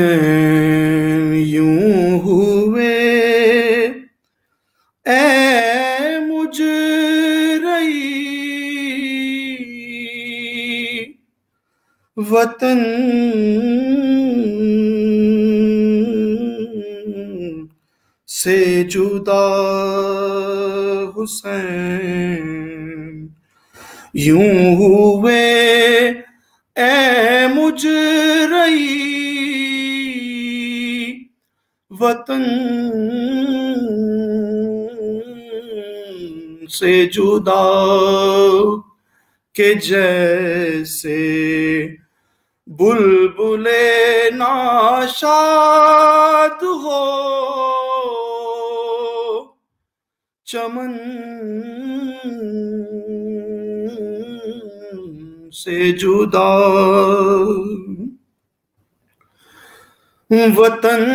हुसैन यूँ हुए ए मुझ रही वतन से जुदा हुसैन जुदा के जैसे बुलबुले नाशाद हो। चमन से जुदा वतन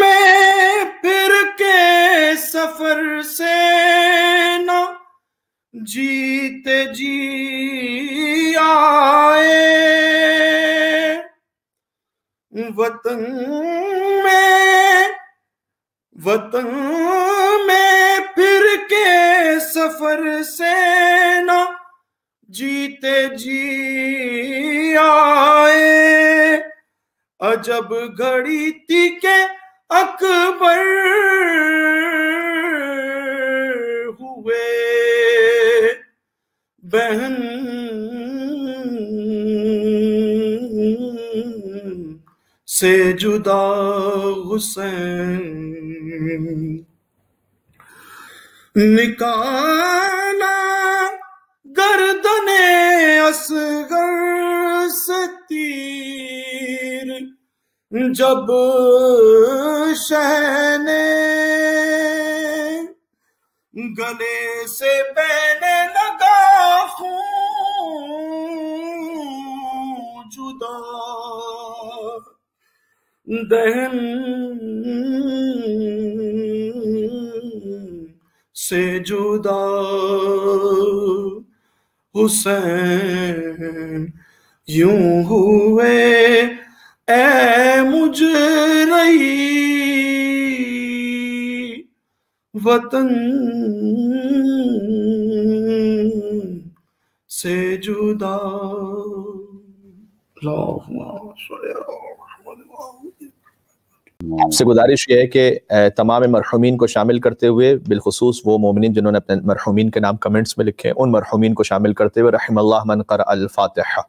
में फिर के सफ़र जीते जी आए। वतन में वतन में फिर के सफ़र से न जीते जी आए। अजब घड़ी थी के अकबर हुए। बहन। से जुदा हुसैन। निकाला गर्दने असगर से तीर। जब शहने गले से बहने लगा जुदा। दहन से जुदा। हुसैन यूँ हुए ए मुझ रही। वतन से जुदा। आपसे गुजारिश यह है कि तमाम मरहुमीन को शामिल करते हुए, बिलखसूस वो मोमिन जिन्होंने अपने मरहुमीन के नाम कमेंट्स में लिखे उन मरहुमीन को शामिल करते हुए रहम मन कर अल्फ़ातिहा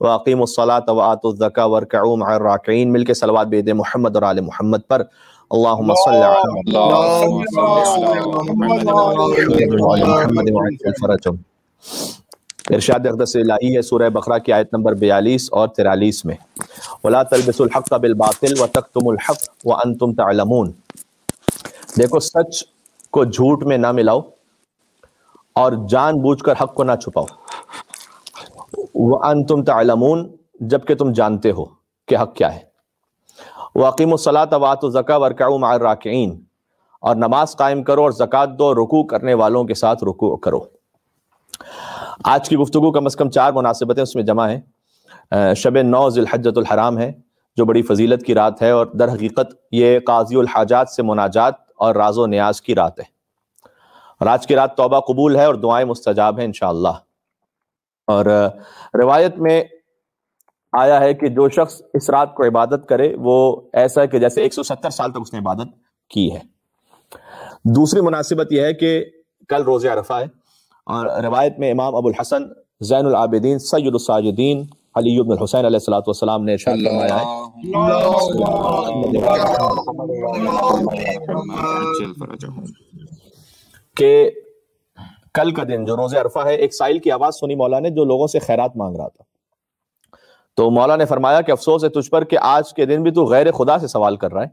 वाकीम वआतज़का वरकऊ मर्राकीन मिल के सलवात बेद मोहम्मद और आल मोहम्मद पर। इरशाद अकदसलाई है सूरह बकरा की आयत नंबर बयालीस और तिरालीस में। वला तलबसुलहक बिलबातिल व तकतुमुलहक व अंतुम तलमून देखो, सच को झूठ में ना मिलाओ और जानबूझकर हक को ना छुपाओ। वन तुम तलमून जबकि तुम जानते हो कि हक क्या है। वाकीम सलात वात ज़का वर्काऊ माराकीन और नमाज़ कायम करो और ज़क़़त दो, रुकू करने वालों के साथ रुकू करो। आज की गुफ्तु कम अज़ कम चार मुनासिबतें उसमें जमा हैं। शब नौ जिलहजतुल हराम है, जो बड़ी फजीलत की रात है और दर हकीकत ये काजी हाजात से मुनाजात और राजो न्याज की रात है। और आज की रात तोबा कबूल है और दुआएँ मुस्तजाब हैं इन और रिवायत में आया है कि जो शख्स इस रात को इबादत करे वो ऐसा है कि जैसे 170 साल तक उसने इबादत की है। दूसरी मुनासिबत यह है कि कल रोज़ अरफा है और रिवायत में इमाम अबुल हसन जैन आबिदीन सैदुलसाजिदीन अली हुसैन सलाम ने फरमाया है। कि कल का दिन जो रोज़े अरफा है एक साइल की आवाज़ सुनी मौला ने जो लोगों से खैरात मांग रहा था। तो मौला ने फरमाया कि अफसोस है तुझ पर कि आज के दिन भी तू गैर खुदा से सवाल कर रहा है।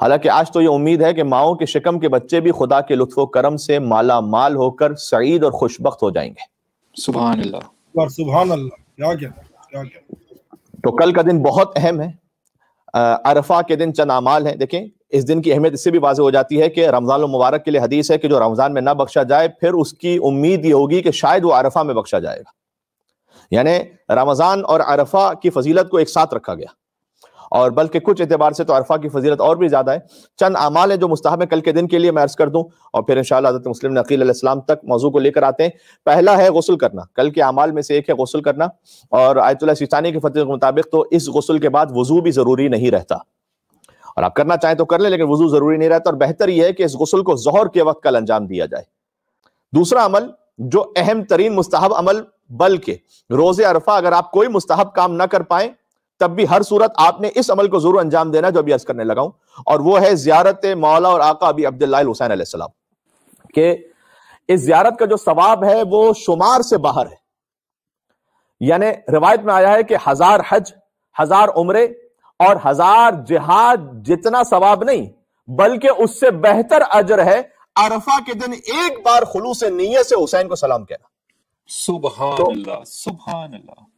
हालाँकि आज तो ये उम्मीद है कि माओ के शिकम के बच्चे भी खुदा के लुत्फ करम से माला माल होकर सईद और खुशबक हो जाएँगे। सुबह अल्लाह। तो कल का दिन बहुत अहम है। अरफा के दिन चंद अमाल हैं। देखें, इस दिन की अहमियत इससे भी वाज हो जाती है कि रमज़ान मुबारक के लिए हदीस है कि जो रमज़ान में ना बख्शा जाए, फिर उसकी उम्मीद ये होगी कि शायद वो अरफा में बख्शा जाएगा। यानी रमज़ान और अरफा की फजीलत को एक साथ रखा गया। और बल्कि कुछ एतबार से तो अरफा की फजीलत और भी ज़्यादा है। चंद अमाल है जो मुस्तहब है कल के दिन के लिए मैं अर्ज़ कर दूँ और फिर इंशाल्लाह हज़रत मुस्लिम नकील इस्लाम तक मौजू को लेकर आते हैं। पहला है गसल करना। कल के अमाल में से एक है गसल करना और आयतुल्ला सिस्तानी के फतह के मुताबिक तो इस गसल के बाद वज़ू भी ज़रूरी नहीं रहता। और आप करना चाहें तो कर लें, लेकिन वज़ू ज़रूरी नहीं रहता और बेहतर यह है कि इस गसल को जहर के वक्त कल अंजाम दिया जाए। दूसरा अमल, जो अहम तरीन मुस्तहब अमल, बल्कि रोज़े अरफा अगर आप कोई मुस्तहब काम ना कर पाए तब भी हर सूरत आपने इस अमल को ज़रूर अंजाम देना जो अभी अर्ज़ करने लगाऊँ और वो है जियारत मौला और आका अभी अब्दुल्ला हुसैन सलाम। के इस जियारत का जो सवाब है वो शुमार से बाहर है। यानी रिवायत में आया है कि हज़ार हज हज़ार उम्रे और हज़ार जिहाद जितना सवाब नहीं बल्कि उससे बेहतर अजर है अरफा के दिन एक बार खुलू से नीयत से हुसैन को सलाम कहना। सुबह अल्लाह सुबह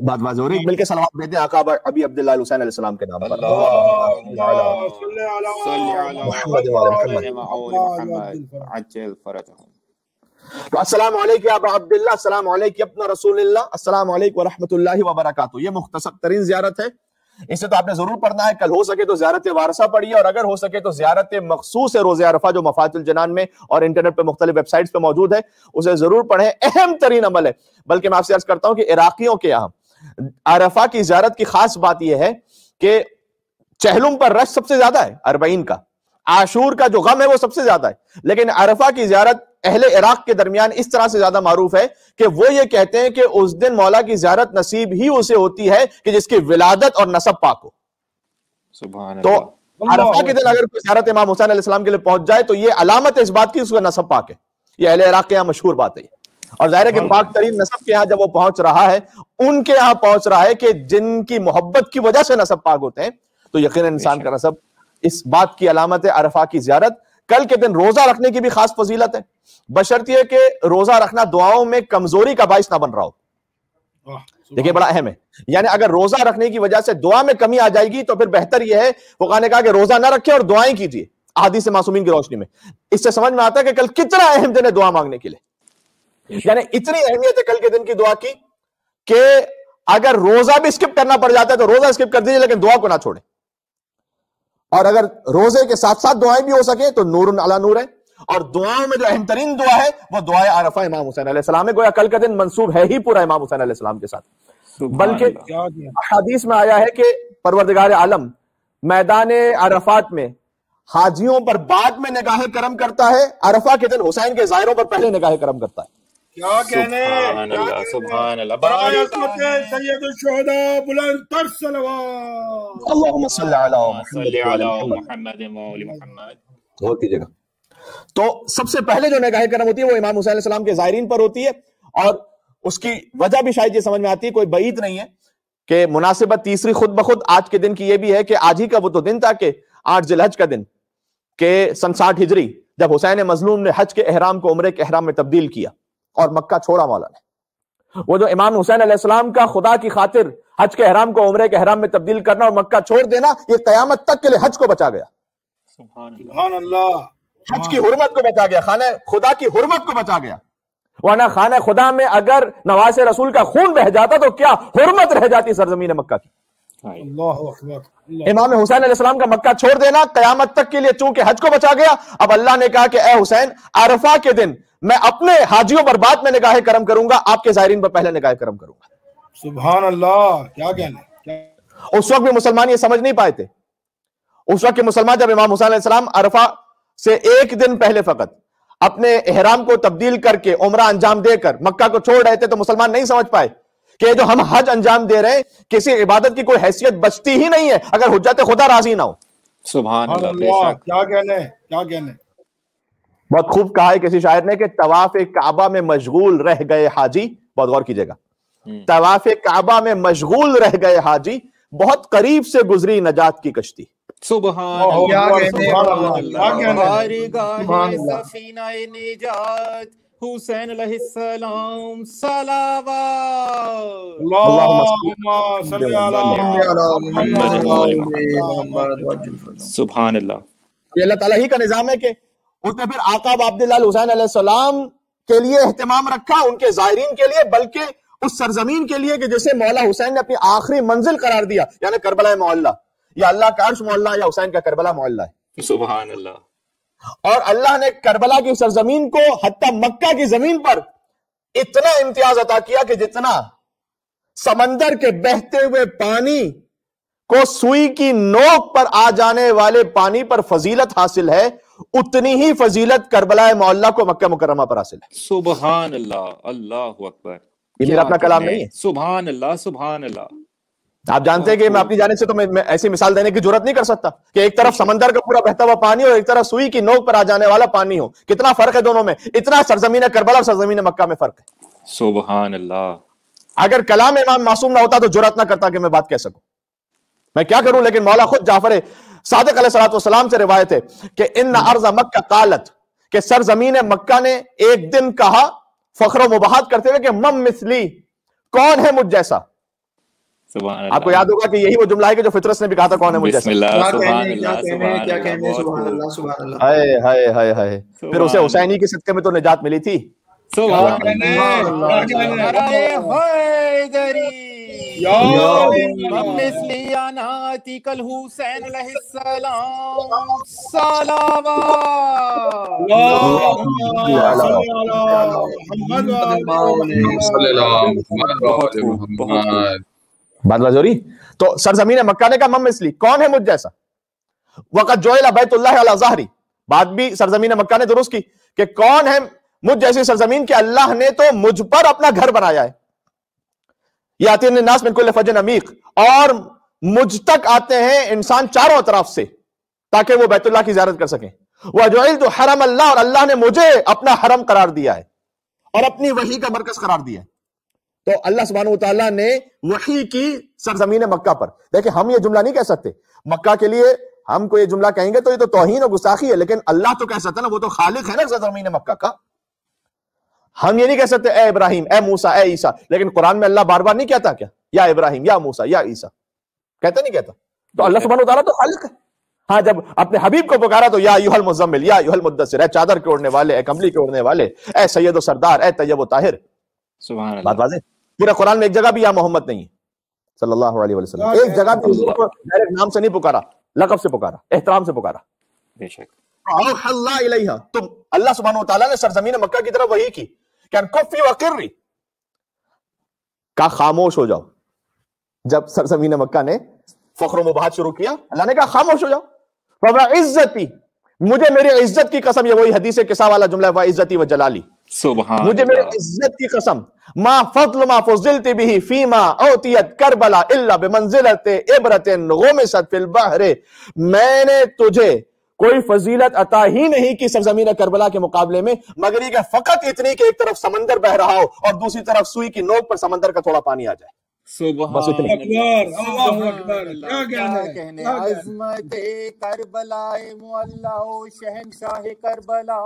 बात बात हो रही मिलकर सलाम भेज दें आका अभी अब्दुल्ला हुसैन सलाम के नाम पर। तो अस्सलाम वालेकुम या अब्दुल्ला अस्सलाम वालेकुम अपना रसूलुल्लाह। अस्सलाम वालेकुम व रहमतुल्लाहि व बरकातहू ये मुख्तसर तरीन जियारत है। इसे तो आपने ज़रूर पढ़ना है। कल हो सके तो जियारत वारसा पढ़िए और अगर हो सके तो जियारत मखसूस है रोज़े अरफा जो मफातुल जनान में और इंटरनेट पर मुख्तलिफ़ वेबसाइट्स पर मौजूद है उसे ज़रूर पढ़ें। अहम तरीन अमल है। बल्कि मैं आपसे अर्ज़ करता हूँ कि इराकियों के यहाँ अरफा की जियारत की खास बात यह है कि चहलुम पर रश सबसे ज़्यादा है अरबईन का। आशूर का जो गम है वो सबसे ज़्यादा है। लेकिन अरफा की जियारत अहले इराक के दरमियान इस तरह से ज़्यादा मारूफ है कि वो ये कहते हैं कि उस दिन मौला की जियारत नसीब ही उसे होती है कि जिसकी विलादत और नसब पाक हो। तो अरफा के दिन अगर कोई जियारत इमाम हुसैन के लिए पहुँच जाए तो ये अलामत है इस बात की उसका नसब पाक है। ये अहले इराक के यहाँ मशहूर बात है। और ज़ाहिर है कि पाक तरीन नसब के यहाँ जब वो पहुँच रहा है उनके यहाँ पहुँच रहा है कि जिनकी मोहब्बत की वजह से नसब पाक होते हैं तो यकीन इंसान का नसब इस बात की अलामत है अरफा की जियारत। कल के दिन रोजा रखने की भी खास फजीलत है। बशर्त यह कि रोजा रखना दुआओं में कमज़ोरी का बायस ना बन रहा हो। देखिए बड़ा अहम है। यानी अगर रोजा रखने की वजह से दुआ में कमी आ जाएगी तो फिर बेहतर यह है वो ने कहा कि रोजा ना रखे और दुआएँ कीजिए आदि से मासूमीन की रोशनी में। इससे समझ में आता है कि कल कितना अहम दिन है दुआ मांगने के लिए। यानी इतनी अहमियत है कल के दिन की दुआ की कि अगर रोजा भी स्किप करना पड़ जाता है तो रोजा स्किप कर दीजिए लेकिन दुआ को ना छोड़े। और अगर रोज़े के साथ साथ दुआएँ भी हो सके तो नूर अला नूर है। और दुआओं में जो अहम तरीन दुआ है वो दुआ आरफा इमाम हुसैन अलैहिस्सलाम है। गोया कल का दिन मंसूब है ही पूरा इमाम हुसैन अलैहिस्सलाम के साथ। बल्कि? हदीस में आया है कि परवरदिगार आलम मैदान अरफात में हाजियों पर बाद में निगाह करम करता है। अरफा के दिन हुसैन के जायरों पर पहले निगाह करम करता है। क्या कहने? सुभान अल्लाह बुलंद तर तो सबसे पहले जो निगाह करम होती है वो इमाम हुसैन सलाम के जायरीन पर होती है और उसकी वजह भी शायद ये समझ में आती है कोई बईद नहीं है कि मुनासिबत तीसरी खुद बखुद आज के दिन की ये भी है कि आज ही का वो तो दिन था कि आठ जिलहज का दिन के सन साठ हिजरी जब हुसैन मजलूम ने हज के अहराम को उम्र के अहराम में तब्दील किया। और मक्का छोड़ा मौला ने। वो जो इमाम हुसैन अलैहिस्सलाम का खुदा की खातिर हज के एहराम को उम्र के एहराम में तब्दील करना और मक्का छोड़ देना ये कयामत तक के लिए हज को बचा गया। सुभान अल्लाह हज की हुरमत को बचा गया खाना खुदा की हुरमत को बचा गया। वरना खाना खुदा में अगर नवाज़ रसूल का खून बह जाता तो क्या हुरमत रह जाती सरजमीन मक्का की? इमाम हुसैन अलैहिस्सलाम का मक्का छोड़ देना कयामत तक के लिए चूँकि हज को बचा गया अब अल्लाह ने कहा कि ए हुसैन अरफा के दिन मैं अपने हाजियों पर बाद में निगाह करम करूँगा आपके जायरीन पर पहले निगाह करम करूँगा। सुभान अल्लाह क्या कहना उस वक्त भी मुसलमान ये समझ नहीं पाए थे। उस वक्त के मुसलमान जब इमाम हुसैन अलैहिस्सलाम अरफा से एक दिन पहले फकत अपने एहराम को तब्दील करके उम्र अंजाम देकर मक्का को छोड़ रहे थे तो मुसलमान नहीं समझ पाए। कि जो हम हज अंजाम दे रहे हैं किसी इबादत की कोई हैसियत बचती ही नहीं है अगर हुज्जत खुदा राज़ी ना हो। बेशक। क्या कहने क्या कहने बहुत खूब कहा है किसी शायर ने कि तवाफ काबा में मशगूल रह गए हाजी। बहुत गौर कीजिएगा। हम्म। तवाफ काबा में मशगूल रह गए हाजी बहुत करीब से गुजरी नजात की कश्ती। सुबह क्या कहने, हुसैन अलैहिस्सलाम सलावत। सुभान अल्लाह ये अल्लाह ताला ही का निज़ाम है कि उसने फिर आका अब्दुल्लाह हुसैन अलैहिस्सलाम के लिए एहतमाम रखा उनके जायरीन के लिए बल्कि उस सरजमीन के लिए कि जिसे मौला हुसैन ने अपनी आखिरी मंजिल करार दिया यानी करबला मोहल्ला या अल्लाह का अर्श मोहल्ला या हुसैन का करबला मोहल्ला है। सुभान अल्लाह और अल्लाह ने करबला की सरजमीन को हत्ता मक्का की ज़मीन पर इतना इम्तियाज़ अदा किया कि जितना समंदर के बहते हुए पानी को सुई की नोक पर आ जाने वाले पानी पर फजीलत हासिल है उतनी ही फजीलत करबला मोहल्ला को मक्का मुकरमा पर हासिल है। सुबह अल्लाह अल्लाह अकबर। ये मेरा अपना कलाम नहीं है? सुबह अल्लाह सुभान अल्लाह। आप जानते हैं कि मैं अपनी जाने से तो मैं, मैं ऐसी मिसाल देने की ज़रूरत नहीं कर सकता कि एक तरफ़ समंदर का पूरा बहता हुआ पानी और एक तरफ़ सुई की नोक पर आ जाने वाला पानी हो। कितना फ़र्क है दोनों में? इतना सरजमीन करबला और सरजमीन मक्का में फ़र्क है। अल्लाह अगर कलाम इमाम मासूम ना होता तो ज़रूरत ना करता कि मैं बात कह सकूँ। मैं क्या करूँ? लेकिन मौला खुद जाफ़र सादक सलाम से रिवायत है कि इन अर्ज़ मक्का कालत के सरजमीन मक्का ने एक दिन कहा फख्र मुबाहत करते हुए कि मम मिसली कौन है मुझ जैसा? आपको याद होगा कि यही वो जुमला है कि जो फितरत ने भी कहा था कौन है मुझ? जैसा बिस्मिल्लाह क्या सुभान कहने क्या अल्लाह कहने सुभान क्या अल्लाह कहने बहुत सुभान खूब। अल्लाह सुभान अल्लाह। हाय हाय हाय हाय। फिर उसे हुसैनी के सदके में तो निजात मिली थी? सुभान बात बात तो सरजमीन मक्का ने कहा मम इसलिए। कौन है मुझ जैसा? वक़्त जोइल बैतुल्लाह अला बात भी सरजमीन मक्का ने दुरुस्त की कि कौन है मुझ जैसी सरजमीन के अल्लाह ने तो मुझ पर अपना घर बनाया है। ये आते हैं नास में कुल फजन अमीक। और मुझ तक आते हैं इंसान चारों तरफ़ से, ताकि वो बैतुल्ला की जियारत कर सकें। वह जो तो हरम अल्लाह और अल्लाह ने मुझे अपना हरम करार दिया है और अपनी वही का मरकज करार दिया है। तो अल्लाह सुबहान तआला ने वही की सरजमीन मक्का पर। देखिए हम ये जुमला नहीं कह सकते। मक्का के लिए हमको ये जुमला कहेंगे तो ये तो तोहीन और गुस्ताखी है लेकिन अल्लाह तो कह सकते ना वो तो खालिक है ना सरजमीन मक्का का। हम ये नहीं कह सकते ए इब्राहिम ए मूसा ए ईसा। लेकिन कुरान में अल्लाह बार बार नहीं कहता क्या? या इब्राहिम या मूसा या ईसा। कहता नहीं कहता। तो अल्लाह सुबहान तआला तो खालिक है। हाँ जब अपने हबीब को पुकारा तो या युहल मुजम्मिल या युहल मुद्दसिर ए चादर के ओढ़ने वाले ए कमली के ओढ़ने वाले ए सैयद सरदार ए तैयब ताहिर। सुभान बात वाजे पूरा कुरान में एक जगह भी या मोहम्मद नहीं है। सल्लल्लाहु अलैहि वसल्लम। एक जगह भी डायरेक्ट नाम से नहीं पुकारा लकब से पुकारा एहतराम से पुकारा। बेशक। तुम अल्लाह सुब्हानहु व ने सरजमीन मक्का की तरफ़ वही की। कुफी व का खामोश हो जाओ। जब सरजमीन मक्का ने फख्र मुबाहत शुरू किया अल्लाह ने कहा खामोश हो जाओ। इज्जती। मुझे मेरी इज़्ज़त की कसम ये वही हदीस किसा वाला जुमला व इज्जती व जलाली। मुझे मेरे। इज़्ज़त की कसम मा फतल मा फजिलत बिही फीमा औतियत करबला इल्ला बिमंजिलत इबरतिन गुमिसत फिल बहर मैंने तुझे कोई फजीलत अता ही नहीं की सरजमीन करबला के मुकाबले में मगर ये फकत इतनी कि एक तरफ़ समंदर बह रहा हो और दूसरी तरफ़ सुई की नोक पर समंदर का थोड़ा पानी आ जाए करबलाए मुअल्लाओ शहनशाह करबला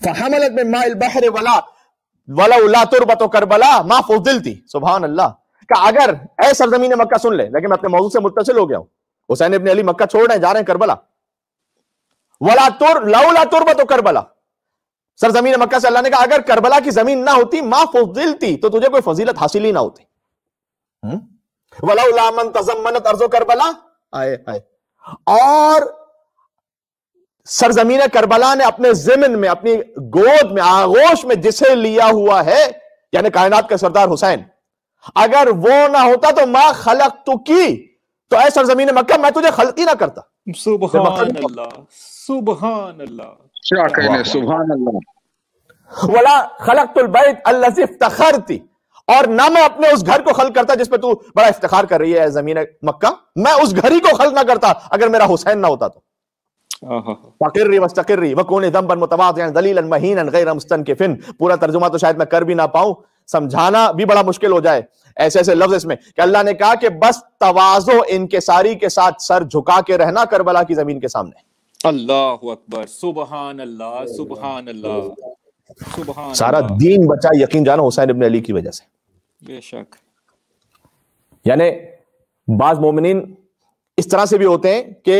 फहमलत में माइल बहर वला वला उला तुरबत करबला मा फुजिल थी सुभान अल्लाह का अगर ऐ सरजमीन मक्का सुन ले लेकिन मैं अपने मौजू से मुत्तसिल हो गया हूँ। हुसैन इब्न अली मक्का छोड़ रहे हैं जा रहे हैं करबला। वला तुर लौला तुरबत करबला। सरजमीन मक्का से अल्लाह ने कहा अगर करबला की ज़मीन ना होती मा फुजिल थी तो तुझे कोई फजीलत हासिल ही ना होती। हम्म? वला उला मन तजम्मनत अर्जो करबला। आए आए। और सरजमीन करबला ने अपने जिमन में अपनी गोद में आगोश में जिसे लिया हुआ है यानी कायनात का सरदार हुसैन अगर वो ना होता तो माँ खलक तू की तो ऐ सरजमीन मक्का मैं तुझे खलकी ना करता। सुभान अल्लाह सुभान अल्लाह क्या कहने सुभान अल्लाह वला खलकतुल बैत अल्लज़ी इफ्तखरती। और ना मैं अपने उस घर को खल करता जिस पे तू बड़ा इफ्तिखार कर रही है ज़मीन मक्का। मैं उस घर ही को खल ना करता अगर मेरा हुसैन ना होता तो। वकून दम्बन दलीलन महीनन गैर मुस्तनकिफिन पूरा तर्जुमा तो शायद मैं कर भी ना पाऊँ। समझाना भी बड़ा मुश्किल हो जाए। ऐसे ऐसे लफ्ज इसमें कि अल्लाह ने कहा कि बस तवाजो इनके सारी के साथ सर झुका के रहना करबला की ज़मीन के सामने। अल्लाह अकबर। सुबहान अल्लाह सुबहान अल्लाह सुबहान सारा दीन बचा यकीन जानो हुसैन इब्न अली की वजह से। बेशक। यानी बाज मोमिनीन इस तरह से भी होते हैं कि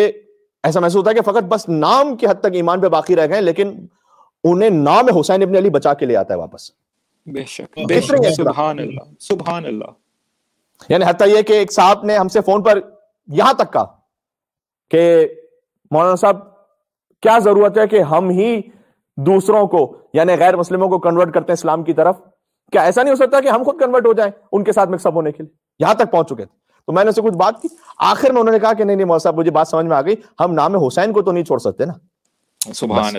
ऐसा महसूस होता है कि फकत बस नाम के हद तक ईमान पे बाकी रह गए लेकिन उन्हें नाम हुसैन इब्न अली बचा के ले आता है वापस। बेशक बेशक? अल्लाह सुबहान अल्लाह यानी हत्या यह कि एक साहब ने हमसे फ़ोन पर यहाँ तक कहा कि मौलाना साहब क्या ज़रूरत है कि हम ही दूसरों को यानी गैर मुस्लिमों को कन्वर्ट करते हैं इस्लाम की तरफ़? क्या ऐसा नहीं हो सकता कि हम खुद कन्वर्ट हो जाएँ उनके साथ मिक्सअप होने के लिए? यहाँ तक पहुँच चुके थे। तो मैंने उससे कुछ बात की। आखिर में उन्होंने कहा कि नहीं नहीं मौलाना साहब मुझे बात समझ में आ गई। हम नाम हुसैन को तो नहीं छोड़ सकते ना। सुबह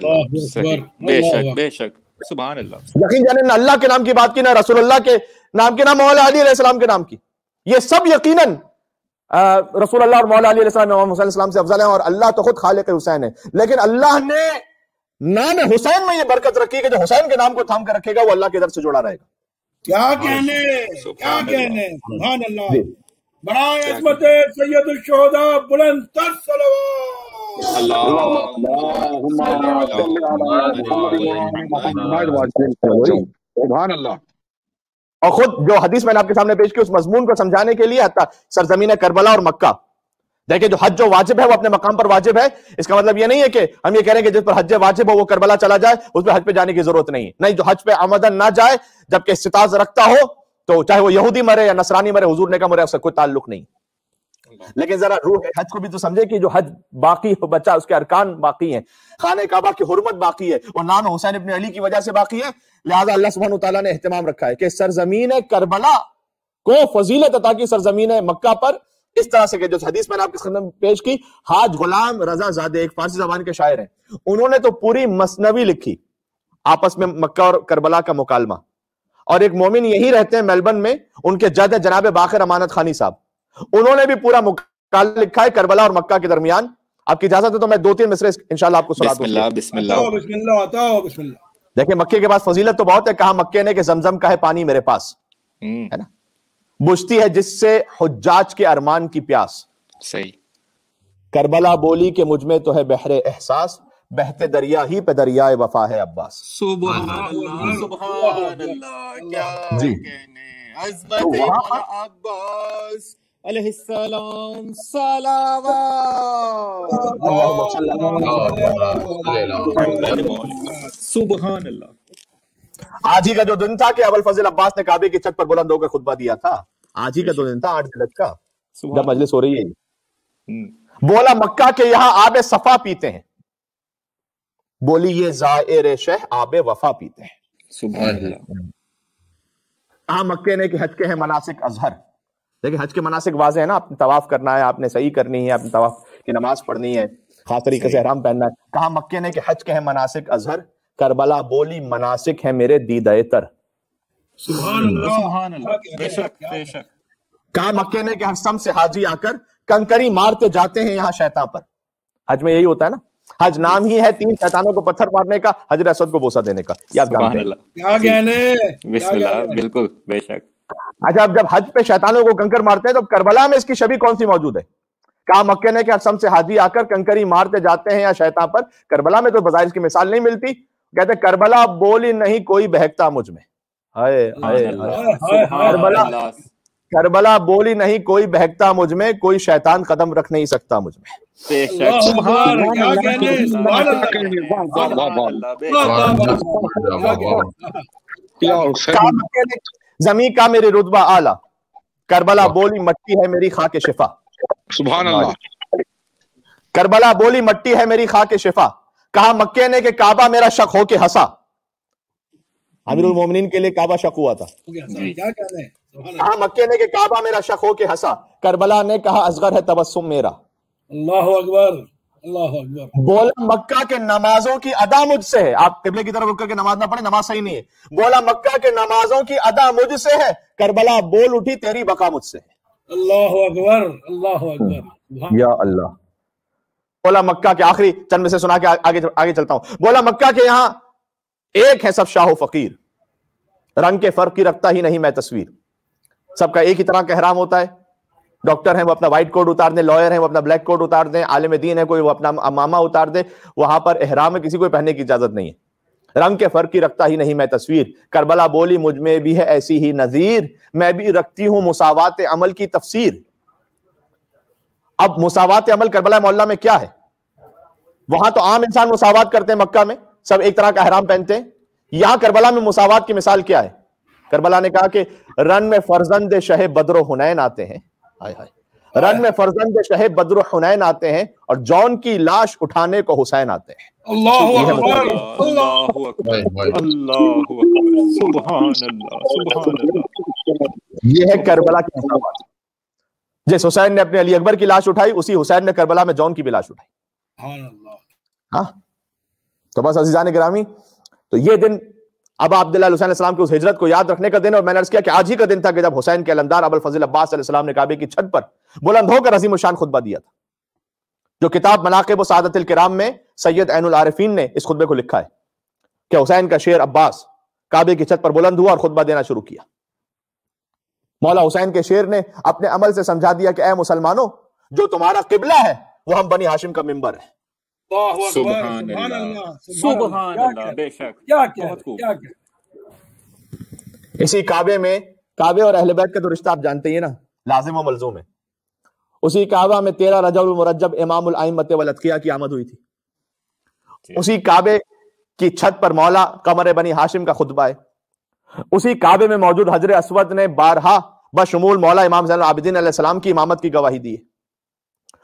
बेशक बेशक। अल्लाह यकीन जाने ना अल्लाह के नाम की बात की ना रसूलुल्लाह के नाम की ना मौला अली अलैहिस्सलाम के नाम की। ये सब यकीनन रसूल अल्लाह और मौला अली अलैहिस्सलाम इमाम हुसैन से अफजल है और अल्लाह तो खुद खालिक हुसैन है। लेकिन अल्लाह ने नाम हुसैन में ये बरकत रखी कि जो हुसैन के नाम को थाम कर रखेगा वो अल्लाह के दर से जुड़ा रहेगा। क्या कहने? क्या कहने? सुभान अल्लाह बड़ा अजमत सैयद बुलंद अल्लाह और खुद जो हदीस मैंने आपके सामने पेश की उस मजमून को समझाने के लिए हत्या सरजमीन करबला और मक्का। देखिए जो हज जो वाजिब है वो अपने मकाम पर वाजिब है। इसका मतलब ये नहीं है कि हम ये कह रहे हैं कि जिस पर हज वाजिब हो वो करबला चला जाए उस पर हज पे जाने की ज़रूरत नहीं। है नहीं जो हज पे आमदन ना जाए जबकि सिताज रखता हो तो चाहे वो यहूदी मरे या नसरानी मरे हुजूर ने का मरे उससे कोई ताल्लुक नहीं। लेकिन जरा रूह हज को भी तो समझे कि जो हज बाकी हो, बचा, उसके अरकान बाकी हैं। खाने काबा की हुरमत बाकी है और नाम हुसैन इब्न अली की वजह से बाकी है। लिहाजा अल्लाह सुब्हान तआला ने एहतमाम रखा है कि सरजमीन करबला को फजीलत अता की सरजमीन मक्का पर। इस तरह से जो हदीस मैंने आपके सामने पेश की, हाज गुलाम रजा जादे, एक फारसी जबान के शायर हैं। उन्होंने तो पूरी मसनवी लिखी, आपस में मक्का और करबला का मुकालमा। और एक मोमिन यही रहते हैं मेलबर्न में, उनके जद है जनाब बाखिर अमानत खानी साहब। उन्होंने भी पूरा मुकाल लिखा है करबला और मक्का के दरमियान। आपकी इजाज़त है तो मैं दो तीन मिसरे इंशाल्लाह आपको सुना दूँगा। देखिए मक्के के पास फजीलत तो बहुत है कहा मक्के ने कि जमजम का है पानी मेरे पास। हम्म, है ना? बुझती है जिससे हुज्जाज के अरमान की प्यास। सही। करबला बोली के मुझमें तो है बहरे एहसास बहते दरिया ही पे दरियाए वफा है अब्बास। जी। तो वहाँ अलैहिस्सलाम अल्लाह आज ही का जो दिन था कि अबुल फजल अब्बास ने काबे की छत पर बुलंद होकर खुतबा दिया था। आज ही का जो दिन था आठ जिलत का। जब मजलिस हो रही है। हम्म, बोला मक्का के यहाँ आबे सफ़ा पीते हैं। बोली ये जायर शह आबे वफा पीते हैं। अल्लाह कहा मक्के ने कि हज के हैं मनासिक अजहर। देखिए हज के मनासिक वाजे है ना आपने तवाफ करना है आपने सही करनी है आपने तवाफ की नमाज़ पढ़नी है खास तरीके से हराम पहनना है। कहा मक्के ने कि हज के हैं मनासिक अजहर करबला बोली मनासिक है मेरे दीदाए तर कहा मक्के ने कि हसम से हाजी आकर कंकरी मारते जाते हैं यहाँ शैतान पर। हज में यही होता है ना हज नाम ही है तीन शैतानों को पत्थर मारने का हजर असद को बोसा देने का। याद? बिल्कुल बेशक। अच्छा अब जब हज पे शैतानों को कंकर मारते हैं तो करबला में इसकी छवि कौन सी मौजूद है कहा मक्के ने कि असम से हाजी आकर कंकरी मारते जाते हैं या शैतान पर करबला में तो बजाय इसकी मिसाल नहीं मिलती कहते करबला बोली नहीं कोई बहकता मुझमें हाय हाय करबला। करबला बोली नहीं कोई बहकता मुझमें कोई शैतान कदम रख नहीं सकता मुझमें जमी का मेरे रुतबा आला। करबला बोली मट्टी है मेरी खा के शिफा। अल्लाह करबला बोली मट्टी है मेरी खा के शिफा। कहा मक्के ने के काबा मेरा शक हो के हंसा। अमीरुल मोमिनीन के लिए काबा शक हुआ था। कहा मक्के ने कि काबा मेरा शक हो के हंसा। करबला ने कहा असगर है तबस्सुम मेरा। अल्लाह अकबर। बोला मक्का के नमाजों की अदा मुझसे है। आप किबले की तरफ़ रुक करके नमाज़ ना पढ़े नमाज़ सही नहीं है। बोला मक्का के नमाजों की अदा मुझसे है। करबला बोल उठी तेरी बका मुझसे है। अल्लाह अकबर अल्लाह अकबर। या अल्लाह। बोला मक्का के आखिरी चंद में से सुना के आ- आगे आगे चलता हूँ। बोला मक्का के यहाँ एक है सब शाह फकीर। रंग के फ़र्क की रखता ही नहीं मैं तस्वीर। सबका एक ही तरह का होता है। डॉक्टर हैं, वो अपना व्हाइट कोट उतार दें लॉयर हैं, वो अपना ब्लैक कोट उतार दें आलिम दीन है, कोई वो अपना मामा उतार दे, वहाँ पर एहराम में किसी को पहनने की इजाज़त नहीं है। रंग के फ़र्क की रखता ही नहीं मैं तस्वीर। करबला बोली, मुझमें भी है ऐसी ही नजीर, मैं भी रखती हूँ मुसावात अमल की तफसीर। अब मुसावात अमल करबला मोहल्ला में क्या है? वहाँ तो आम इंसान मुसावात करते हैं मक्का में, सब एक तरह का हराम पहनते हैं। यहाँ करबला में मुसावात की मिसाल क्या है? करबला ने कहा कि, रन में फर्जंद शह बद्र हुनैन आते हैं। हाय हाय। रन में फर्जंद शह बद्र हुनैन आते हैं और जॉन की लाश उठाने को हुसैन आते हैं। अल्लाह अकबर। अल्लाह अल्लाहु अकबर। वाह, वाह। अल्लाहु अकबर। सुभान अल्लाह अल्लाह ये है करबला की जिस हुसैन ने अपने अली अकबर की लाश उठाई उसी हुसैन ने करबला में जॉन की भी लाश उठाई। हाँ? तो बस अजीजान गिरामी तो ये दिन अब अब्दुल्ला हुसैन सलाम की उस हिजरत को याद रखने का दिन और मैंने अर्ज़ किया कि आज ही का दिन था कि जब हुसैन के अलमदार अबुल फजल अब्बास ने काबे की छत पर बुलंद होकर अजीम शान खुतबा दिया था, जो किताब मनाकिब सादत किराम में सैयद ऐनुल आरिफीन ने इस खुतबे को लिखा है कि हुसैन का शेर अब्बास काबे की छत पर बुलंद हुआ और खुतबा देना शुरू किया। मौला हुसैन के शेर ने अपने अमल से समझा दिया कि, ए मुसलमानों, जो तुम्हारा किबला है, वो हम बनी हाशिम का मिंबर है। इसी काबे में काबे और अहले बैत का तो रिश्ता आप जानते ही हैं ना लाजिम व मलजूम है। उसी काबा में तेरह रजब मुरजब इमामुल आइमत वलदकिया की आमद हुई थी। उसी काबे की छत पर मौला कमर बनी हाशिम का खुतबा है। उसी काबे में मौजूद हजर असवद ने बारहा बशमूल मौला इमाम जैन आबिदीन अलैहि की इमामत की गवाही दी है।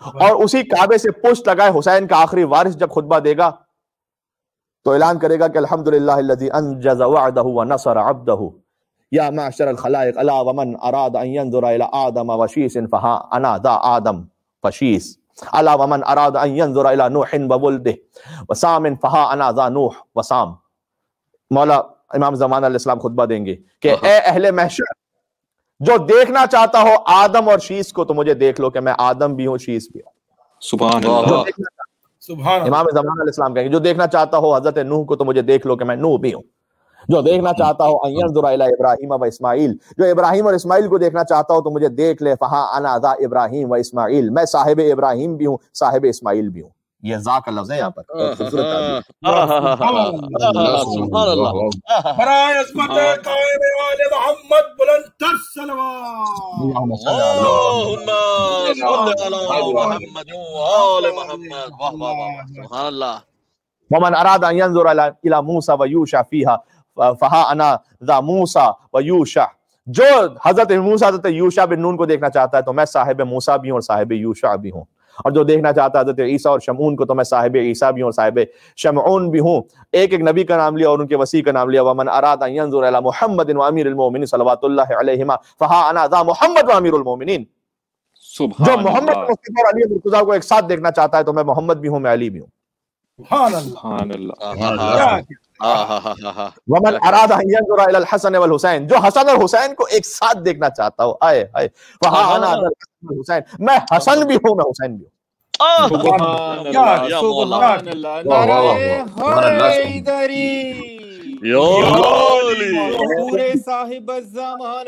और उसी काबे से पुष्ट लगाए हुसैन का आखिरी वारिस जब खुतबा देगा तो ऐलान करेगा कि अल्हम्दुलिल्लाह अल्लज़ी अंजज़ वअदहु व नसर अब्दहु। या माशर अल अला वमन अराद अन यंजुर इला आदम वशीस फहा अना आदम फशीस अला वमन अराद अन यंजुर इला नूह व वसाम फहा अना नूह वसाम मौला इमाम जमान खुतबा देंगे कि ए अहले महशर जो देखना चाहता हो आदम और शीश को तो मुझे देख लो कि मैं आदम भी हूँ शीश भी हूँ। सुभान इमाम जमान कहेंगे जो देखना चाहता हो हज़रत नूह को तो मुझे देख लो कि मैं नूह भी हूँ। जो देखना चाहता हो अय्यनजुरा इब्राहिम व इस्माइल जो इब्राहिम और इस्माइल को देखना चाहता हो तो मुझे देख ले फहा अनादा इब्राहिम व इस्माइल। मैं साहिब इब्राहिम भी हूँ साहिब इस्माइल भी हूँ। जा का लफ्ज है यहाँ पर अरादा मूसा फीहा। फहा अना दा मूसा जो हज़रत मूसा हज़रत यूशा बिन नून को देखना चाहता है तो मैं साहेब मूसा भी हूँ और साहेब यूशा भी हूँ। और जो देखना चाहता है हज़रत ईसा और शमून को तो मैं साहिब ईसा भी हूँ और साहिब शमऊन भी हूँ। एक एक नबी का नाम लिया और उनके वसी का नाम लिया। वमन अरादा मुहम्मद फहा मुहम्मद जो मोहम्मद और अली मुर्तजा को एक साथ देखना चाहता है तो मैं मोहम्मद भी हूँ मैं अली भी हूँ। वमन अरादा इला हसन वल हुसैन जो हसन और हुसैन को एक साथ देखना चाहता हूँ आए आए वहां हुसैन मैं हसन भी हूँ मैं हुसैन भी हूँ पूरे साहिब जमान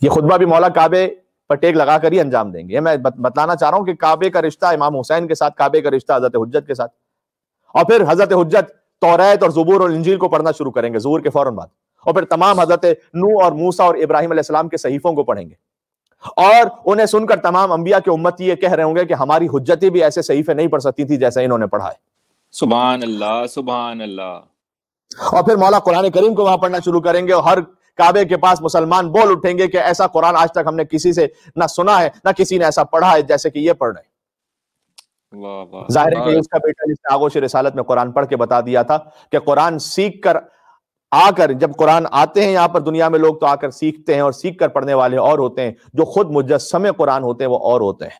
ये खुतबा भी मौला काबे पर टेक लगा कर ही अंजाम देंगे। मैं बत, बतलाना चाह रहा हूँ कि काबे का रिश्ता इमाम हुसैन के साथ काबे का रिश्ता हज़रत हुज्जत के साथ। और फिर हज़रत हुज्जत तौरात और जुबूर और इंजील को पढ़ना शुरू करेंगे जूर के फ़ौरन बाद। और फिर तमाम हज़रत नू और मूसा और इब्राहिम के सहीफों को पढ़ेंगे। और उन्हें सुनकर तमाम अंबिया के उम्मत ये कह रहे होंगे कि हमारी हुज्जतें भी ऐसे सहीफे नहीं पढ़ सकती थी जैसे इन्होंने पढ़ा है। सुभान अल्लाह सुभान अल्लाह। और फिर मौला कुरान करीम को वहाँ पढ़ना शुरू करेंगे और हर काबे के पास मुसलमान बोल उठेंगे कि ऐसा कुरान आज तक हमने किसी से ना सुना है ना किसी ने ऐसा पढ़ा है जैसे कि ये पढ़ रहे ज़ाहिर है कि उसका बेटा जिसने आगोश रिसालत में कुरान पढ़ के बता दिया था कि कुरान सीख कर आकर जब कुरान आते हैं यहाँ पर दुनिया में लोग तो आकर सीखते हैं और सीख कर पढ़ने वाले और होते हैं जो खुद मुजस्सम कुरान होते हैं वो और होते हैं।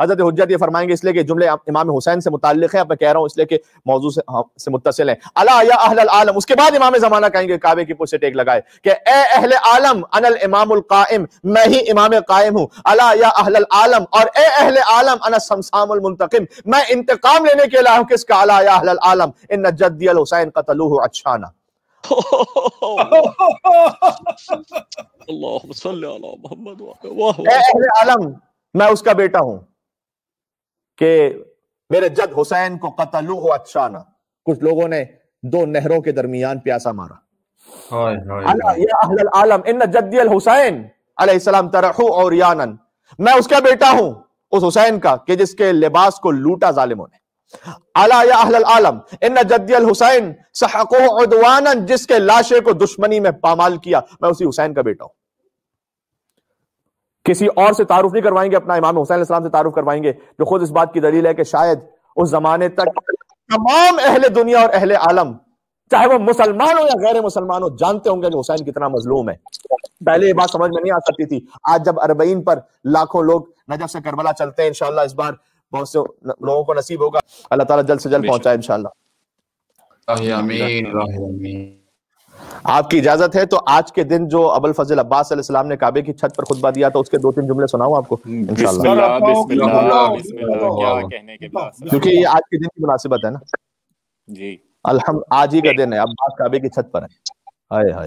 हज़रत हज़रत ये फरमाएँगे इसलिए कि जुमले इमाम हुसैन से मुतल है अब मैं कह रहा हूँ इसलिए कि मौजू से, हाँ, से मुतसिल है। अला अहल आलम उसके बाद इमाम जमाना कहेंगे काबे की पुल से टेक लगाए कि एहल आलम अनल इमामुल कायम मैं ही इमाम कायम हूँ। अला अहल आलम और एहल आलम अन शमसामुल मुंतकिम मैं इंतकाम लेने के लिए हूँ किसका? अला अहल आलम इन नजद्दी अल हुसैन कतलूह अच्छा ना अल्लाह मोहम्मद वाह आलम मैं उसका बेटा हूँ। कि मेरे जद हुसैन को कतलू हो अच्छाना कुछ लोगों ने दो नहरों के दरमियान प्यासा मारा। हाय हाय आलम इन जद्दी अल हुसैन अलैहिस्सलाम तरहु और यानन। मैं उसका बेटा हूँ उस हुसैन का कि जिसके लिबास को लूटा जालिमों ने। अला या अहलल आलम इन जद्दी अल हुसैन सहको उदवानन जिसके लाशे को दुश्मनी में पामाल किया मैं उसी हुसैन का बेटा हूँ। किसी और से तारुफ नहीं करवाएँगे अपना इमाम हुसैन अलैहिस्सलाम से तारुफ करवाएँगे। जो खुद इस बात की दलील है कि शायद उस जमाने तक तमाम अहले दुनिया और अहले आलम चाहे वो मुसलमान हो या गैर मुसलमान हो जानते होंगे कि हुसैन कितना मजलूम है। पहले ये बात समझ में नहीं आ सकती थी। आज जब अरबईन पर लाखों लोग नजफ से करबला चलते हैं इंशाल्लाह इस बार बहुत से लोगों को नसीब होगा। अल्लाह ताला जल्द से जल्द। पहुँचाए आमीन। आपकी इजाज़त है। तो आज के दिन जो अबुल फजल अब्बास ने काबे की छत पर खुतबा दिया था उसके दो तीन जुमले सुनाऊं आपको क्योंकि ये आज के दिन की मुनासिबत है ना। जी। अलहम आज ही का दिन है अब्बास काबे की छत पर है। हाय हाय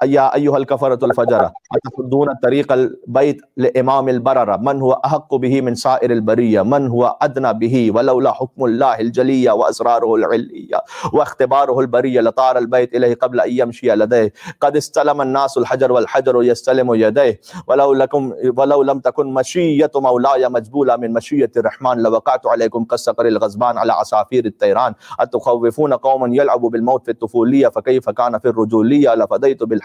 कफरतुल फजर अतसुद्दून तरीक़ल बैत लिइमाम अल-बरर मन हुवा अहक्कु बिही मिन साइरिल बरिया मन हुवा अदना बिही वलौला हुक्मुल्लाहिल जलिया व असरारुहुल इल्लिया व इख्तिबारुहुल बरिया लतारल बैत इलैहि क़ब्ल अन यमशिया लदैहि क़द इस्तलम अन्नासुल हजर वल हजर यस्तलिमु यदैहि वलौ लकुम वलौ लम तकुन मशीयतु मौलाया मजबूला मिन मशीयतिर रहमान लवक़अतु अलैकुम कसक़रिल गज़बान अला असाफिर तैरान अतुखव्विफून कौमन यलअबु बिल मौत फित तुफूलिया फकैफ कान फिर रुजूलिया लफदैतु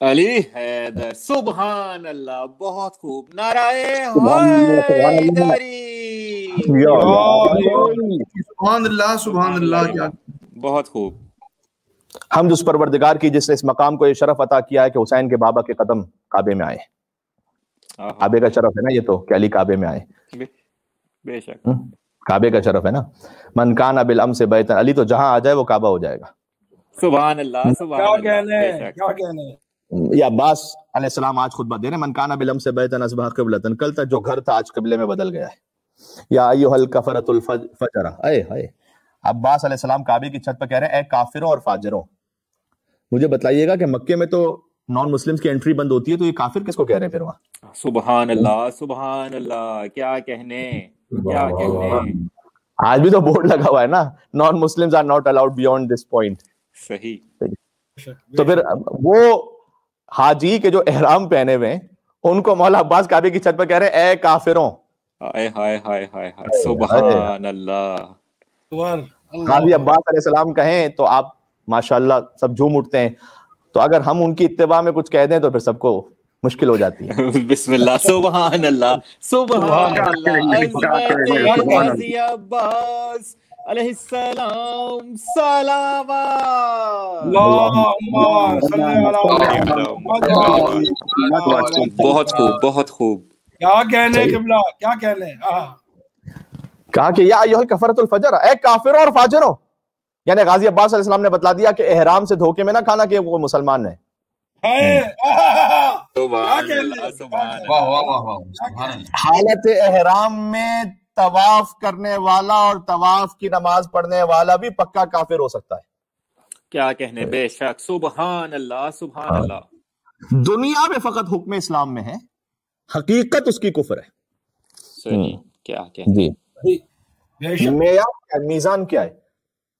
अली हैदर सुबहान अल्लाह बहुत खूब नाराए हैदरी या सुभान अल्लाह सुभान अल्लाह क्या बहुत खूब हम उस परवरदिगार की जिसने इस मकाम को ये शरफ अता किया है कि हुसैन के बाबा के कदम काबे में आए आहा, काबे का शरफ है ना ये तो कि अली काबे में आए बे- बेशक हम्म, काबे का शरफ है ना? मन कान अबिल अम से बैतन अली तो जहाँ आ जाए वो काबा हो जाएगा। सुबहान अल्लाह क्या कहने ये अब्बास अलैहिस्सलाम आज खुतबा दे रहे मन कान अबिल अम से बैतन असबह क़िबलतन। कल तक जो घर था आज किबले में बदल गया है। या अय्युहल कफरतुल फज- फजरा अय हाय अब्बास अलैहिस्सलाम काबे की छत पर कह रहे हैं ए काफिरों और फाजिरों मुझे बताइएगा कि मक्के में तो नॉन मुस्लिम्स की एंट्री बंद होती है तो ये काफिर किसको कह रहे हैं फिर वहाँ? सुबहान अल्लाह सुबहान अल्लाह क्या कहने क्या कहने आज भी तो बोर्ड लगा हुआ है ना? Non Muslims are not allowed beyond this point सही। तो फिर वो हाजी के जो एहराम पहने हुए उनको मौला अब्बास काबे की छत पर कह रहे हैं ए काफिरों। हाय हाय हाय हाय हाय। सुबहान अल्लाह सुभान गाजी अब्बास अलैहिस्सलाम कहें तो आप माशाल्लाह सब झूम उठते हैं। तो अगर हम उनकी इत्तेबा में कुछ कह दें तो फिर सबको मुश्किल हो जाती है। बिस्मिल्लाह सुबहान अल्लाह अल्लाह सुभान अब्बास अलैहिस्सलाम सलावत। अल्लाहुम्मा सल्ली अला मुहम्मद। बहुत खूब बहुत खूब। क्या कहने किबला? क्या कहने। कहा कि या अय्युहल कफरतुल फजर ए काफिरों और फाजिरों। यानी गाजी अब्बास अलैहिस्सलाम ने बतला दिया कि एहराम से धोखे में ना खाना कि वो मुसलमान है। हालत एहराम में तवाफ करने वाला और तवाफ की नमाज़ पढ़ने वाला भी पक्का काफिर हो सकता है। क्या कहने? बेशक। सुबहान अल्लाह सुबहान हाँ। अल्लाह दुनिया में फकत हुक्म इस्लाम में है हकीकत उसकी कुफर है। क्या कहने? जी। बेशक। मेयार मीजान क्या है?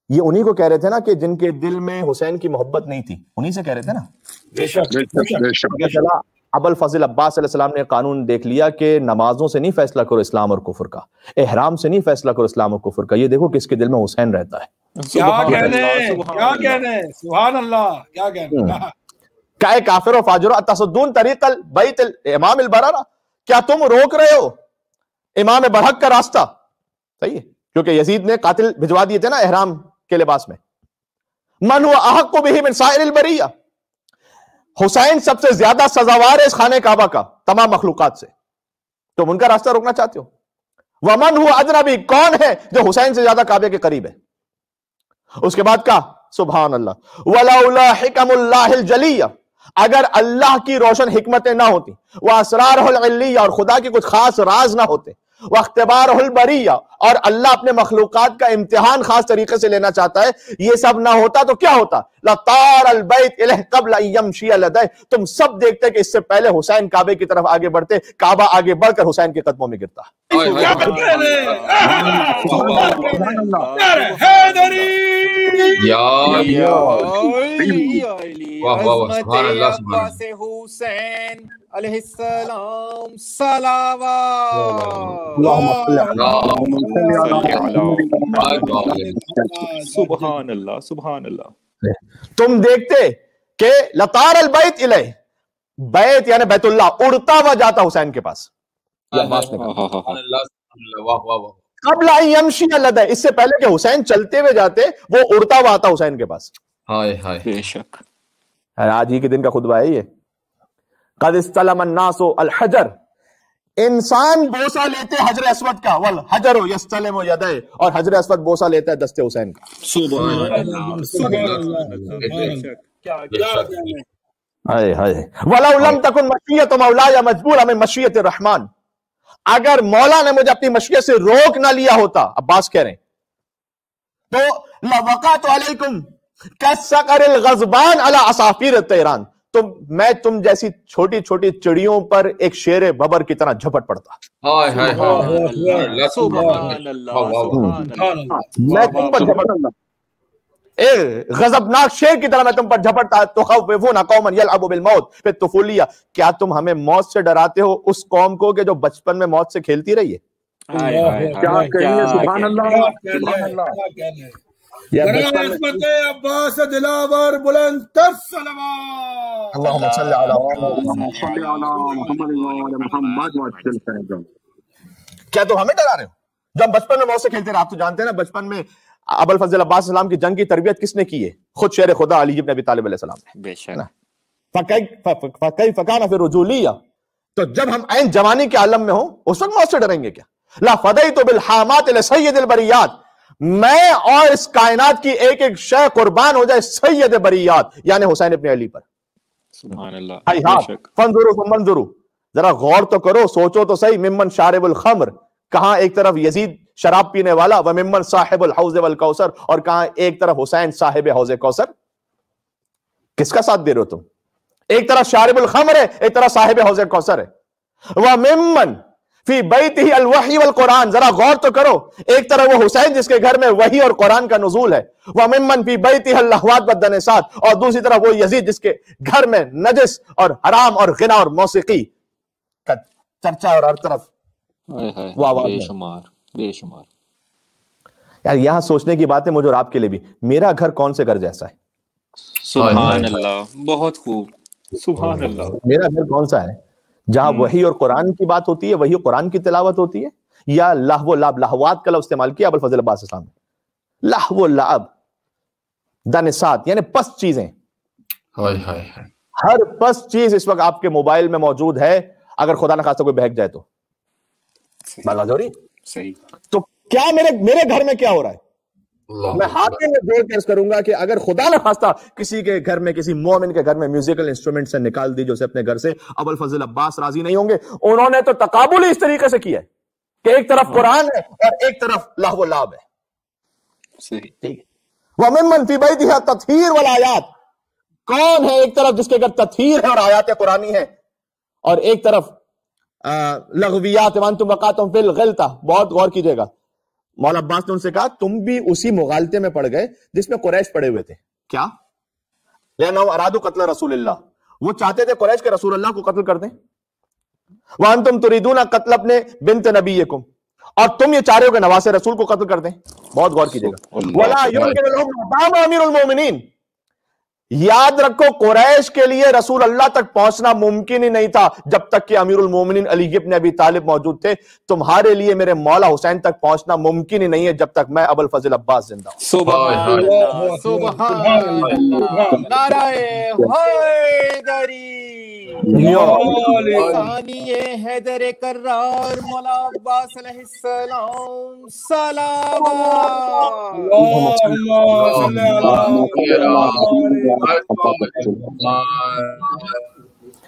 ये उन्हीं को कह रहे थे ना कि जिनके दिल में हुसैन की मोहब्बत नहीं थी। उन्हीं से कह रहे थे ना? बेशक। अबुल फजल अब्बास ने कानून देख लिया कि नमाजों से नहीं फैसला करो इस्लाम और कुफर का एहराम से नहीं फैसला करो इस्लाम और कुफर का ये देखो किसके दिल में हुसैन रहता है। क्या कहने क्या कहने सुभान अल्लाह क्या कहने हम्म। काफिर फाजिर तरीकल इमाम बरारा? क्या तुम रोक रहे हो इमाम बरहक का रास्ता? सही है क्योंकि यजीद ने कातिल भिजवा दिए थे ना एहराम। के लिबास में। मन हुआ अहक को भी मिन बरिया। हुसैन सबसे ज़्यादा सजावार है इस खाने काबा का, तमाम मखलूकात से। तुम उनका रास्ता रोकना चाहते हो? वमन हुआ अजनबी, कौन है जो हुसैन से ज़्यादा काबे के करीब है? उसके बाद का सुबहान अल्लाह वलाउला जलिया। अगर अल्लाह की रोशन हिकमतें ना होती, वह असरार और खुदा के कुछ खास राज ना होते वह अख्तबार बरिया और अल्लाह अपने मखलूकात का इम्तिहान खास तरीके से लेना चाहता है ये सब ना होता तो क्या होता लतार तुम सब देखते कि इससे पहले हुसैन काबे की तरफ़ आगे बढ़ते काबा आगे बढ़कर हुसैन के कदमों में गिरता हाय सुभान अल्लाह, सुभान अलैहिस्सलाम अल्लाह तुम देखते कि लतार अल बैत इलह बैत यानी बैतुल्लाह उड़ता हुआ जाता हुसैन के पास। कबला यमशी लद इससे पहले कि हुसैन चलते हुए जाते वो उड़ता हुआ आता हुसैन के पास। हाय हाय। बेशक। आज ही के दिन का खुतबा है ये। कद इस्तलमन्नासो अल हजर इंसान बोसा लेते हजर अस्वद का वल हजर यस्तलम यदय और हजर अस्वद बोसा लेता है दस्ते हुसैन का मजबूर हमें मशियत रहमान अगर मौला ने मुझे अपनी मशियत से रोक ना लिया होता अब्बास कह रहे हैं तो लवकात अलैकुम कसकरिल गजबान अला असाफिर तेहरान तुम मैं तुम जैसी छोटी छोटी चिड़ियों पर एक शेर बबर की तरह झपट पड़ता। हाय हाय सुभान हाय सुभान अल्लाह सुभान अल्लाह मैं तुम पर झपटता ए गजबनाक शेर की तरह मैं तुम पर झपटता तो खौफूना कौमन यलअबु बिल मौत फिर तुफुलिया। क्या तुम हमें मौत से डराते हो? उस कौम को के जो बचपन में मौत से खेलती रही है? क्या कहेंगे? सुभान अल्लाह सुभान अल्लाह। क्या अब्बास दिलावर बुलंद तुम हमें डरा रहे हो? जब हम बचपन में मौत से खेलते रहे आप तो जानते हैं ना बचपन में अबुल फजल अब्बास सलाम की जंग की तरबियत किसने की है? खुद शेर खुदा अली इब्न अबी तालिब अलैहि सलाम ने। बेशक। फकई फकाना फिर रुजूलिया। तो जब हम ऐन जवानी के आलम में हो उस वक्त मौत से डरेंगे क्या? ला फदई तो बिल हामात सैयद बरियात। मैं और इस कायनात की एक एक शय कुर्बान हो जाए सैयद बरियात यानी हुसैन इब्न अली पर। बेशक। फंजुरु जरा गौर तो करो सोचो तो सही मिम्मन शारिबुल खम्र कहा एक तरफ़ यजीद शराब पीने वाला व मिम्मन साहिबुल हौज वल कौसर और कहा एक तरफ़ हुसैन साहिब हौज कौसर। किसका साथ दे रहे हो तुम? एक तरफ़ शारिबुल खम्र है एक तरफ़ साहिब हौज कौसर है। वह मिम्मन फ़ी बैत ही अलवही वल कुरान। जरा गौर तो करो। एक तरफ़ वो हुसैन जिसके घर में वही और कुरान का नजूल है। वह मिम्मन फ़ी बैत ही अल्लाहवात बदनसात और दूसरी तरफ़ वो यजीद जिसके घर में नजस और हराम और गिना और मौसीकी का चर्चा और हर तरफ़ वाह, वाह, बेशुमार बेशुमार। यार यहाँ सोचने की बात है मुझे और आपके लिए भी। मेरा घर कौन से घर जैसा है? सुभान अल्लाह बहुत खूब। सुभान अल्लाह। मेरा घर कौन सा है? जहाँ वही और कुरान की बात होती है वही और कुरान की तिलावत होती है या लाहव लाभ लाहवात का लफ्ज़ इस्तेमाल किया अबुल फजल अब्बास इस्लाम ने। लाहव लाभ दनसात यानी पस चीज़ें। हाय हाय हाय। हर पस चीज़ इस वक्त आपके मोबाइल में मौजूद है अगर खुदा न खासा कोई बहक जाए तो। सही। तो क्या मेरे मेरे घर में क्या हो रहा है? मैं हाथ में ज़ोर अर्ज़ करूँगा कि अगर खुदा न खास्ता किसी के घर में किसी मोमिन के घर में म्यूजिकल इंस्ट्रूमेंट से निकाल दी जो उसे अपने घर से अबुल फजल अब्बास राज़ी नहीं होंगे उन्होंने तो तकाबुल ही इस तरीके से किया है कि एक तरफ़ कुरान है और एक तरफ़ लाहव लाभ है। ठीक है। तथहीर वाला आयात। कौन है एक तरफ़ जिसके घर तथहीर है और आयात कुरानी है? और एक तरफ़ लघवियात वन तुम वकातुम फिल गलता। बहुत गौर कीजिएगा। मौला अब्बास ने उनसे कहा तुम भी उसी मुगालते में पड़ गए जिसमें कुरैश पड़े हुए थे। क्या? लेना अरादू कत्ल रसूल वो चाहते थे कुरैश के रसूल अल्लाह को कत्ल कर दें? वहाँ तुम तुरीदूना कत्ल अपने बिनत नबी और तुम ये चाह रहे हो कि नवासे रसूल को कत्ल कर दें? बहुत गौर कीजिएगा वला युनकिरुल मकाम अमीरुल मोमिनीन याद रखो कुरैश के लिए रसूल अल्लाह तक पहुँचना मुमकिन ही नहीं था जब तक कि अमीरुल मोमिनीन अली इब्न अभी तालिब मौजूद थे। तुम्हारे लिए मेरे मौला हुसैन तक पहुँचना मुमकिन ही नहीं है जब तक मैं अबुल फजल अब्बास ज़िंदा हूँ।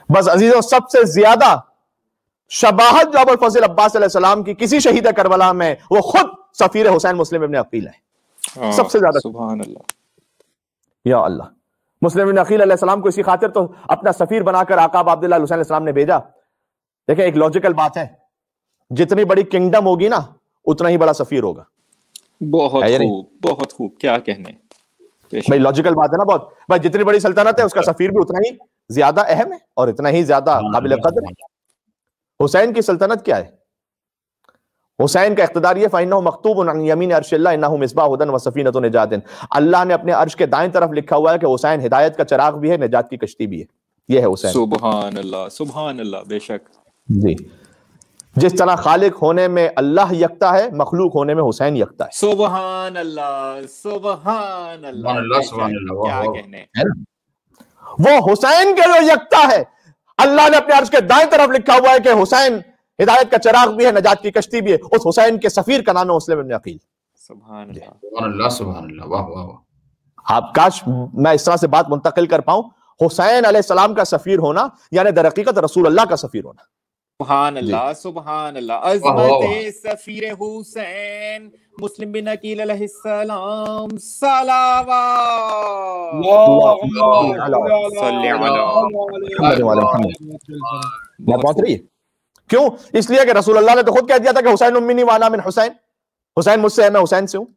बस अजीजों सबसे ज़्यादा शबाहत जो अबुल फजल अब्बास की किसी शहीद करबला में वो खुद सफीर हुसैन मुस्लिम इब्न अकील है। सबसे ज़्यादा। सुभान अल्लाह या अल्लाह। मुस्लिम इब्न अकील सलाम को इसी खातिर तो अपना सफीर बनाकर आकाब अब्दुल्ला हुसैन सलाम ने भेजा। देखिए एक लॉजिकल बात है जितनी बड़ी किंगडम होगी ना उतना ही बड़ा सफीर होगा। बहुत है? खूब बहुत खूब क्या कहने। भाई लॉजिकल बात है ना बहुत। भाई जितनी बड़ी सल्तनत है उसका सफीर भी उतना ही ज़्यादा अहम है और इतना ही ज़्यादा काबिल कदर है। हुसैन की सल्तनत क्या है? हुसैन का इख्तदार ये फ़ाइन मकतूब यमीन अरशल्ला मिसबा हुदन व सफ़ीनत निजातिन। अल्लाह ने अपने अर्श के दाएँ तरफ़ लिखा हुआ है कि हुसैन हिदायत का चराग भी है निजात की कश्ती भी है। ये है हुसैन। सुभान अल्लाह सुभान अल्लाह बेशक। जी। जिस तरह खालिक होने में अल्लाह यकता है मखलूक होने में हुसैन यकता है। सुबहान अल्लाह सुबहान अल्लाह क्या कहने वो हुसैन के जो यकता है। अल्लाह ने अपने अर्ज़ के दाएँ तरफ़ लिखा हुआ है कि हुसैन हिदायत का चिराग भी है नजात की कश्ती भी है। उस हुसैन के सफीर का नाम है इब्न अकील। अल्लाह अल्लाह सुभान अल्लाह वाह वाह वाह। आप काश मैं इस तरह से बात मुंतकिल कर पाऊँ। हुसैन अलैहिस्सलाम का सफीर होना यानी दरकीकत रसूल अल्लाह का सफीर होना। सुबहान अल्लाह सुबहान अल्लाह। अजमत सफीर हुसैन मुस्लिम बिन अकील अलैहिस्सलाम सलावत। क्यों? इसलिए कि रसूल अल्लाह ने तो खुद कह दिया था कि हुसैन उम्मीनी वाना मिन हुसैन। हुसैन मुझसे है मैं हुसैन से हूँ।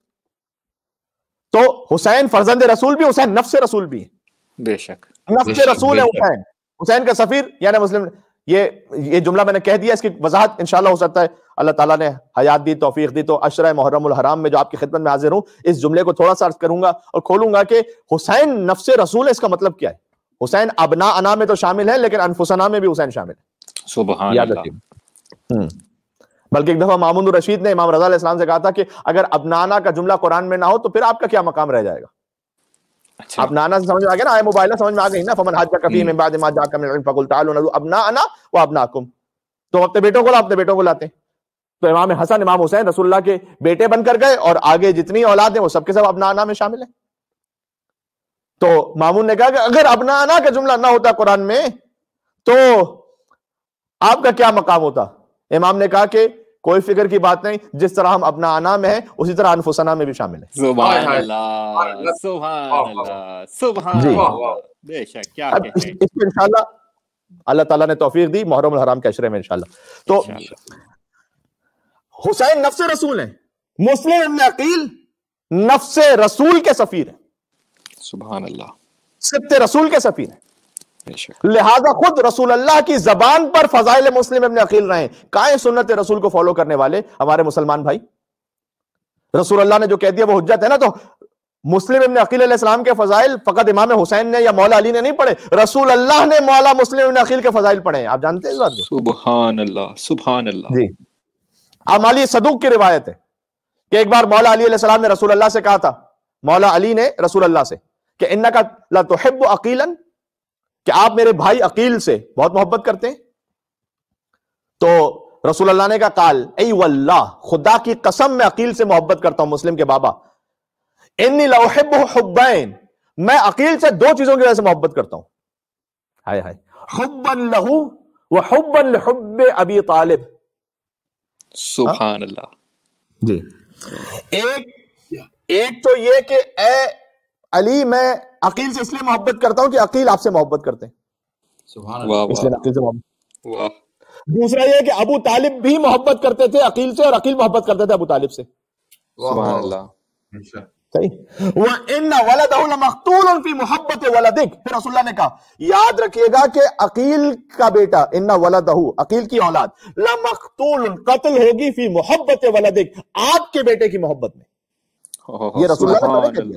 तो हुसैन फर्जंद रसूल भी हुसैन नफ्स रसूल भी। बेशक। नफ्स रसूल है हुसैन। हुसैन का सफीर यानी मुस्लिम ये ये जुमला मैंने कह दिया इसकी वजाहत इंशाल्लाह हो सकता है। अल्लाह ताला ने हयात दी तोफीक दी तो अशर मुहर्रम हराम में जो आपकी खिदमत में हाजिर हूँ इस जुमले को थोड़ा सा अर्ज़ करूँगा और खोलूँगा कि हुसैन नफ्स रसूल है इसका मतलब क्या है? हुसैन अबना अना में तो शामिल है लेकिन अनफुसना में भी हुसैन शामिल है। याद रखिए। हम्म। बल्कि एक दफ़ा मामून रशीद ने इमाम रजा से कहा था कि अगर अबनाना का जुमला कुरान में ना हो तो फिर आपका क्या मकाम रह जाएगा? अच्छा। अब नाना से समझ में आ गया ना आए मोबाइल समझ में आ गई ना फमन हज कफी में बाद मा जाका मिन इल्म फकुल तालू नदू अब ना आना वो अब नाकुम तो अपने बेटों को ला अपने बेटों को लाते हैं। तो इमाम हसन इमाम हुसैन रसुल्ला के बेटे बनकर गए और आगे जितनी औलाद है वो सबके सब अपना आना में शामिल है। तो मामून ने कहा कि अगर अपना आना का जुमला ना होता कुरान में तो आपका क्या मकाम होता? इमाम ने कहा कि कोई फ़िक्र की बात नहीं जिस तरह हम अपना आना में है उसी तरह अनफुसना में भी शामिल है। अल्लाह ताला ने तौफीक दी मुहर्रम हराम के अशरे में इंशाल्लाह। तो हुसैन नफ्स रसूल है मुस्लिम अकील नफ्स रसूल के सफीर है। सुबह अल्लाह सिब्त रसूल के सफीर है। लिहाजा खुद रसूल अल्लाह की जबान पर फजाइल मुस्लिम इब्न अकील रहे। काए सुन्नत रसूल को फॉलो करने वाले हमारे मुसलमान भाई? रसूल अल्लाह ने जो कह दिया वो हुज्जत है ना? तो मुस्लिम इब्न अकील के फजाइल फकत इमाम हुसैन ने या मौला अली ने नहीं पढ़े। रसूल अल्लाह ने मौला मुस्लिम इब्न अकील के फजाइल पढ़े हैं। आप जानते हैं इस बात को? सुबहान अल्लाह सुबहान अल्लाह जी अमाली सदूक की रिवायत है कि एक बार मौला अली ने रसूल अल्लाह से कहा था मौला अली ने रसूल अल्लाह से कि इन्ना का ला तुहिब्बु अकीलन कि आप मेरे भाई अकील से बहुत मोहब्बत करते हैं? तो रसूल अल्लाह ने कहा काल ऐ वल्लाह खुदा की कसम मैं अकील से मोहब्बत करता हूँ मुस्लिम के बाबा। इन्नी लौहिब्बु हुब्बैन मैं अकील से दो चीज़ों की वजह से मोहब्बत करता हूँ। हाय हाय। हुब्बन लहू व हुब्बन लिहुब्ब अबी तालिब। सुबहान अल्लाह जी। एक एक तो ये कि ए अली मैं अकील से इसलिए मोहब्बत करता हूँ कि अकील आपसे मोहब्बत करते हैं। सुभान इसलिए अकील से मोहब्बत। दूसरा ये कि अबू तालिब भी मोहब्बत करते थे अकील से और अकील मोहब्बत करते थे अबू तालिब से। अच्छा। सही। वह इन मोहब्बत वलदिक। फिर रसूलुल्लाह ने कहा याद रखिएगा कि अकील का बेटा इन्ना वलदहु अकील की औलाद लमक्तूल कत्ल होगी फ़ी मोहब्बत वलदिक आपके बेटे की मोहब्बत में। ये रसुल्ला ने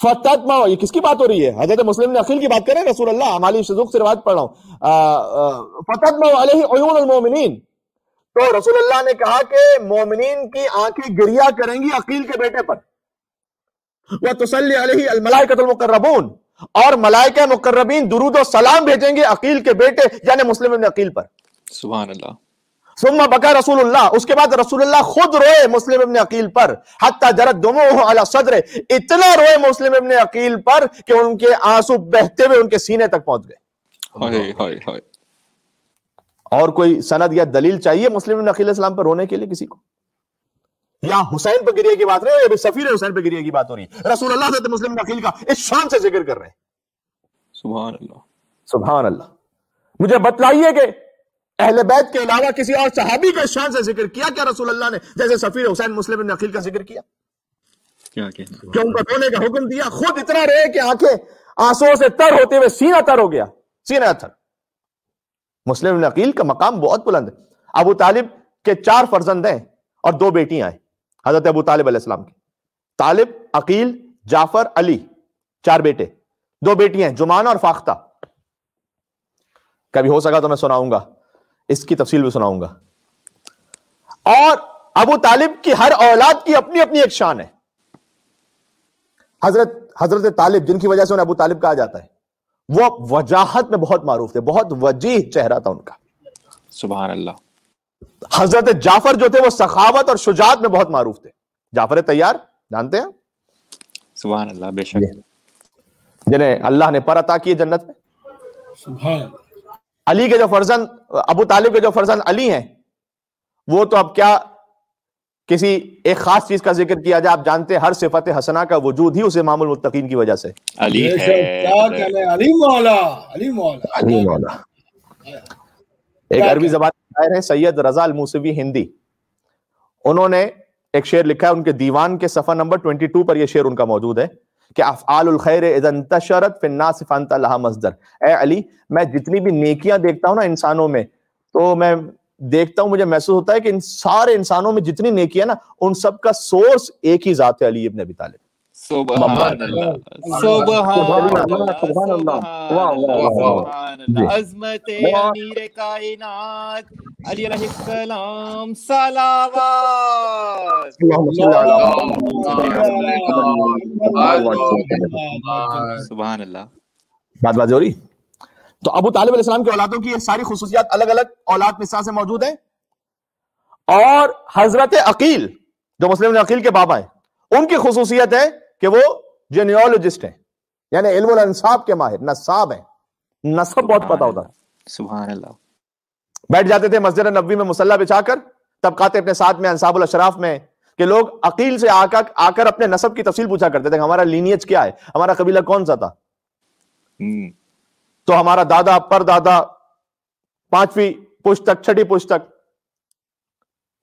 अल्लाह फतमा ये किसकी बात हो रही है? हज़रत मुस्लिम ने अकील की बात करें रसूल अल्लाह हमारी शजूक से रिवायत पढ़ रहा हूँ। फतमा अलैहि मोमिनीन। तो रसूल अल्लाह ने कहा कि मोमिनीन की आँखें गिरिया करेंगी अकील के बेटे पर। वह तसल्ली अलैहि अल मुकर्रबून। और मलाइका मुकर्रबीन दुरूद सलाम भेजेंगे अकील के बेटे, यानी मुस्लिम अकील पर। सुबह अल्लाह। सुम्मा बका रसूलुल्लाह। उसके बाद रसूलुल्लाह खुद रोए मुस्लिम इब्न अकील पर। हत्ता जरत दुमुह अला सदरे। इतना रोए मुस्लिम इब्न अकील पर कि उनके आँसू बहते हुए उनके सीने तक पहुँच गए। और कोई सनद या दलील चाहिए मुस्लिम इब्न अकील इस्लाम पर रोने के लिए किसी को? या हुसैन पर गिरिया की बात नहीं रही सफीर हुसैन पर गिरिया की बात हो रही है? रसूल अल्लाह हज़रत मुस्लिम अकील का इस शान से ज़िक्र कर रहे हैं। सुबहान अल्लाह। सुबहान अल्लाह। मुझे बतलाइए कि अहले बैत के अलावा किसी और सहाबी का शान से ज़िक्र किया? क्या रसूल अल्लाह ने? जैसे सफीर हुसैन मुस्लिम इब्न अकील का ज़िक्र किया। क्या कहना? कि उनको रोने का हुक्म दिया खुद इतना रहे कि आँखें आंसुओं से तर होते हुए सीना तर हो गया। सीना तर मुस्लिम इब्न अकील का मकाम बहुत बुलंद है। अबू तालिब के चार फर्जंद हैं और दो बेटियाँ हैं हज़रत अबू तालिब अलैहिस्सलाम की। तालिब अकील जाफ़र अली चार बेटे। दो बेटियाँ हैं जुमाना और फाख्ता। कभी हो सका तो मैं सुनाऊँगा। इसकी तफसील भी सुनाऊँगा। और अबू तालिब की हर औलाद की अपनी अपनी एक शान है। हज़रत हज़रत तालिब जिनकी वजह से उन्हें अबू तालिब कहा जाता है वो वजाहत में बहुत मारूफ थे बहुत वजीह चेहरा था उनका। सुबह अल्लाह हज़रत जाफ़र जो थे वो सखावत और शुजात में बहुत मारूफ थे। जाफ़र तैयार? जानते हैं? सुबह अल्लाह बेशक जिन्हें अल्लाह ने पर अता किए जन्नत में। सुभान। अली के जो फर्जन अबू तालिब के जो फर्जन अली हैं वो तो अब क्या किसी एक खास चीज़ का ज़िक्र किया जाए आप जानते हैं हर सिफत हसना का वजूद ही उसे इमामुल मुत्तकीन की वजह से। अली है। अली मौला अली मौला। अली मौला। एक अरबी जबान के शायर हैं सैयद रजा अल मूसवी हिंदी। उन्होंने एक शेर लिखा है उनके दीवान के सफ़ा नंबर 22 पर यह शेर उनका मौजूद है। कि अफ़आलुल खैर इज़न तशरत फिन्नास फंत मजदर ए अली, मैं जितनी भी नेकियाँ देखता हूँ ना इंसानों में तो मैं देखता हूँ, मुझे महसूस होता है कि इन सारे इंसानों में जितनी नेकियाँ ना, उन सब का सोर्स एक ही जात है अली अब अबी तालिब। अजमत अमीर कायनात अली अलैहिस्सलाम सलावत सुबह अल्लाह बात बात रही? तो अबू तालिब अलैहिस्सलाम की औलादों की ये सारी खसूसियात अलग अलग औलाद मिसा से मौजूद है। और हज़रत अकील जो मुस्लिम अकील के बाबा हैं उनकी खसूसियत है कि वो जेनियोलॉजिस्ट हैं यानी इल्मुल अंसाब के माहिर नसाब हैं। नसब बहुत पता होता है सुबह अल्लाह बैठ जाते थे मस्जिद नबी में मुसल्ला बिछाकर तब खाते अपने साथ में अंसाबुल अशराफ में कि लोग अकील से आकर आकर अपने नसब की तफसील पूछा करते थे हमारा लीनियज क्या है हमारा कबीला कौन सा था? हम्म, तो हमारा दादा पर परदादा पांचवी पुस्तक छठी पुस्तक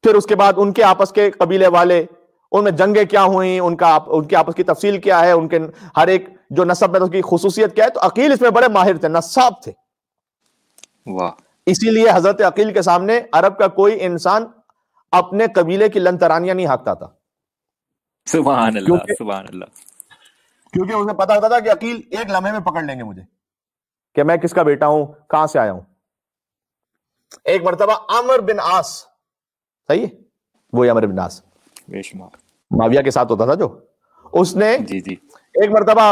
फिर उसके बाद उनके आपस के कबीले वाले उनमें जंगें क्या हुई उनका आप, उनकी आपस की तफसील क्या है उनके हर एक जो नसब में तो उसकी खसूसियत क्या है तो अकील इसमें बड़े माहिर थे नसाब थे। वाह। इसीलिए हज़रत अकील के सामने अरब का कोई इंसान अपने कबीले की लंतरानियाँ नहीं हाँकता था। सुबह क्योंकि उसे पता होता था कि अकील एक लम्हे में पकड़ लेंगे मुझे कि मैं किसका बेटा हूँ कहाँ से आया हूँ। एक मरतबा अमर बिन आस सही है? वही अमर बिन आस। बेशुमार। माविया के साथ होता था जो। उसने जी जी। एक मरतबा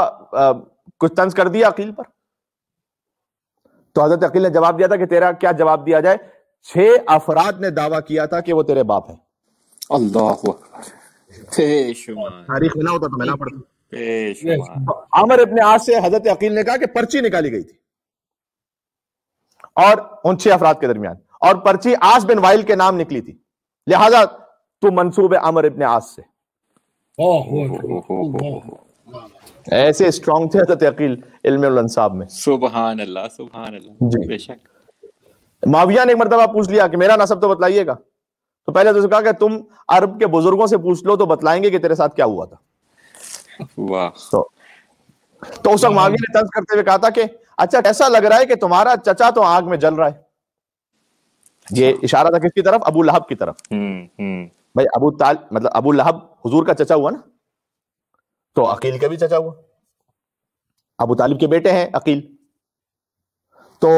कुछ तंज कर दिया अकील पर। तो हज़रत अकील ने जवाब दिया था कि तेरा क्या जवाब दिया जाए? छह अफराद ने दावा किया था कि वो तेरे बाप है। अल्लाह तारीख मिला होता तो मैं ना पढ़ता आमर इब्ने आस से हज़रत अकील ने कहा कि पर्ची निकाली गई थी। और उन छह अफराद के दरमियान। और पर्ची आस बिन वाइल के नाम निकली थी। लिहाजा तू मंसूब है आमर इब्ने आस से। ऐसे स्ट्रांग थे हज़रत अकील इल्म अंसाब में। सुबह अल्लाह सुबह अल्लाह बेशक। माविया ने एक मरतबा पूछ लिया कि मेरा नसब तो बतलाइएगा। तो पहले तो उसने कहा कि तुम अरब के बुज़ुर्गों से पूछ लो तो बतलाएँगे कि तेरे साथ क्या हुआ था। वाह। तो तो उस वक्त माविया ने तंज करते हुए कहा था कि अच्छा ऐसा लग रहा है कि तुम्हारा चचा तो आग में जल रहा है? ये इशारा था किसकी तरफ़? अबू लहब की तरफ़। हम्म हम्म। भाई अबू ताल मतलब अबू लहब हुजूर का चचा हुआ ना? तो अकील का भी चचा हुआ। अबू तालिब के बेटे हैं अकील। तो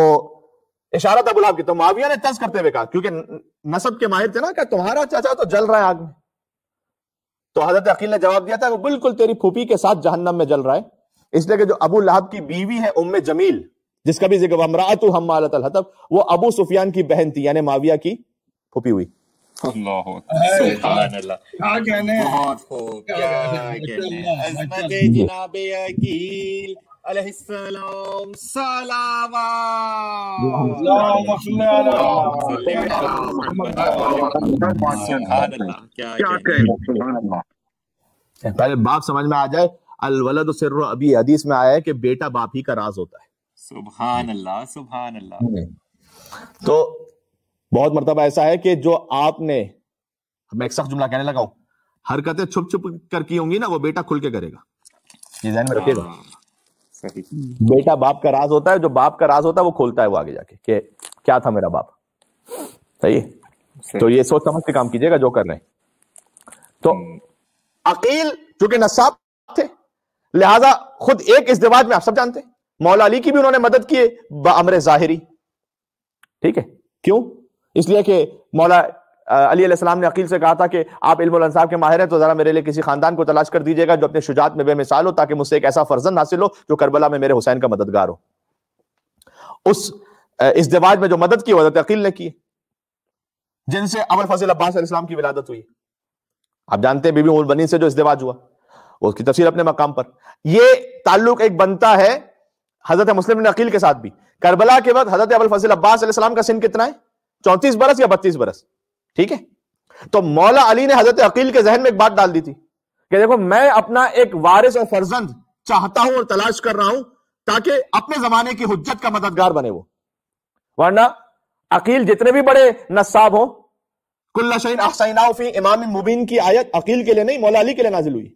इशारा था अबू लहब की तो माविया ने तंज करते हुए कहा क्योंकि नसब के माहिर थे ना कि तुम्हारा चाचा तो जल रहा है आग में? तो हज़रत अकील ने जवाब दिया था वो बिल्कुल तेरी फूफी के साथ जहन्नम में जल रहा है। इसलिए कि जो अबू लहब की बीवी है उम्मे जमील जिसका भी ज़िक्र अमरातु हम हतब वो अबू सुफियान की बहन थी यानी माविया की फूफी हुई। क्या कहने जनाब अकील अलैहिस्सलाम पहले बाप समझ में आ जाए अल वलद सिर्र अभी हदीस में आया है कि बेटा बाप ही का राज होता है। सुभान अल्लाह सुभान अल्लाह तो बहुत मरतबा ऐसा है कि जो आपने मैं एक सख्त जुमला कहने लगा हूँ हरकतें छुप छुप कर की होंगी ना वो बेटा खुल के करेगा। ये ध्यान में रखिएगा। हाँ, बेटा बाप का राज होता है जो बाप का राज होता है वो खोलता है वो आगे जाके कि क्या था मेरा बाप? सही? है तो ये सोच समझ के काम कीजिएगा जो कर रहे हैं। तो अकील चूँकि नसाब थे लिहाजा खुद एक इज्तिवाज में आप सब जानते हैं। मौला अली की भी उन्होंने मदद की अमर जाहिरी। ठीक है? क्यों? इसलिए कि मौला अली अलैहिस्सलाम ने अकील से कहा था कि आप इल्म के माहिर हैं तो जरा मेरे लिए किसी खानदान को तलाश कर दीजिएगा जो अपने शुजात में बेमिसाल हो, ताकि मुझसे एक ऐसा फर्जन हासिल हो जो करबला में मेरे हुसैन का मददगार हो। उस इस दिवाज में जो मदद की वजह अकील ने की, जिनसे अबुल फजल अब्बास की विलादत हुई। आप जानते हैं, बीबी उल बनी से जो इस्तेवाज हुआ उसकी तफसीर अपने मकाम पर। यह ताल्लुक एक बनता है, हज़रत मुस्लिम ने अकील के साथ भी। करबला के वक्त हज़रत अबुल फजल अब्बास का सिन कितना है? चौंतीस बरस या बत्तीस बरस? ठीक है? तो मौला अली ने हज़रत अकील के जहन में एक बात डाल दी थी कि देखो मैं अपना एक वारिस और फर्जंद चाहता हूँ और तलाश कर रहा हूँ ताकि अपने जमाने की हुज्जत का मददगार बने वो। वरना अकील जितने भी बड़े नसाब हो कुल्ला शहीन अहसैना इमाम मुबीन की आयत अकील के लिए नहीं मौला अली के लिए नाजिल हुई।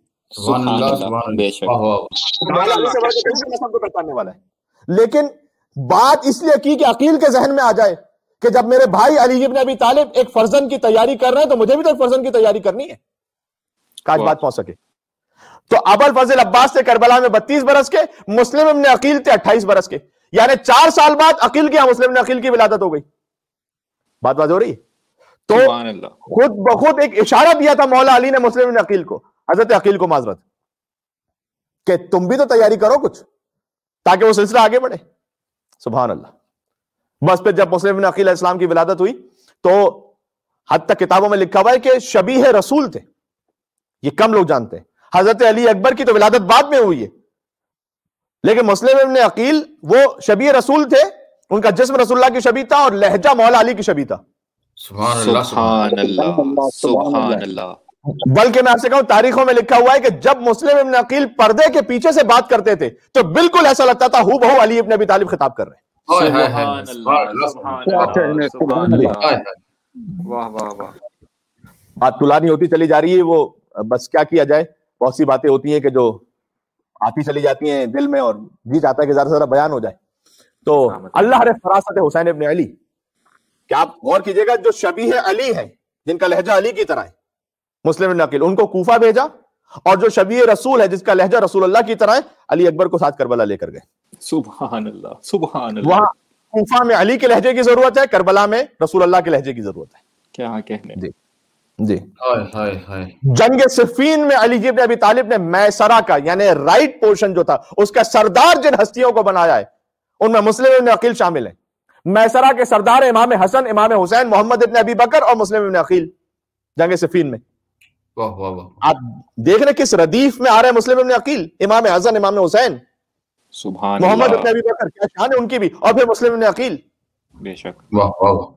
पहचानने वाला है। लेकिन बात इसलिए की कि अकील के जहन में आ जाए कि जब मेरे भाई अली इब्न अभी तालिब एक फर्जन की तैयारी कर रहे हैं तो मुझे भी तो एक फर्जन की तैयारी करनी है। काश बात पहुँच सके? तो अबल फजल अब्बास थे करबला में बत्तीस बरस के मुस्लिम इब्न अकील थे अट्ठाईस बरस के। यानी चार साल बाद अकील की मुस्लिम इब्न अकील की विलादत हो गई। बात बात हो रही है? तो सुभान अल्लाह खुद एक इशारा दिया था मौला अली ने मुस्लिम इब्न अकील को हज़रत अकील को माजरत। कि तुम भी तो तैयारी करो कुछ ताकि वो सिलसिला आगे बढ़े। सुबहान अल्लाह बस फिर जब मुस्लिम अकील इस्लाम की विलादत हुई तो हद तक किताबों में लिखा हुआ है कि शबीह रसूल थे। ये कम लोग जानते हैं। हज़रत अली अकबर की तो विलादत बाद में हुई है। लेकिन मुस्लिम इब्न अकील वो शबी रसूल थे उनका जिस्म रसूलुल्लाह की शबी था और लहजा मौला अली की शबी था। बल्कि मैं आपसे कहूँ तारीखों में लिखा हुआ है कि जब मुस्लिम इब्न अकील पर्दे के पीछे से बात करते थे तो बिल्कुल ऐसा लगता था हु बहु अली इब्न अबी तालिब खिताब कर रहे हैं। वाह वाह वाह। बात तुलानी होती चली जा रही है वो बस क्या किया जाए? बहुत सी बातें होती हैं कि जो आती चली जाती हैं दिल में और जी चाहता है कि ज़्यादा से ज़्यादा बयान हो जाए। तो अल्लाह रे फरासत हुसैन इब्न अली। क्या आप गौर कीजिएगा जो शबी है अली है जिनका लहजा अली की तरह है मुस्लिम इब्न अकील उनको कूफा भेजा और जो शबी रसूल है जिसका लहजा रसूल अल्लाह की तरह है अली अकबर को साथ करबला लेकर गए। सुभान अल्लाह सुभान अल्लाह वहाँ कूफा में अली के लहजे की ज़रूरत है करबला में रसूल अल्लाह के लहजे की ज़रूरत है। क्या कहने? जी जी। हाय हाय हाय। जंग सिफीन में अली इब्न अबी तालिब ने मैसरा का यानी राइट पोर्शन जो था उसका सरदार जिन हस्तियों को बनाया है उनमें मुस्लिम इब्न अकील शामिल है। मैसरा के सरदार इमाम हसन इमाम हुसैन मोहम्मद इब्न अबी बकर और मुस्लिम इब्न अकील जंग सिफीन में। वाह वाह वाह आप देख रहे किस रदीफ में आ रहे हैं मुस्लिम इब्न अकील? इमाम हसन इमाम हुसैन। सुभान मोहम्मद इब्न अबी बकर क्या शान है उनकी भी और फिर मुस्लिम इब्न अकील। बेशक। वाह वाह वाह।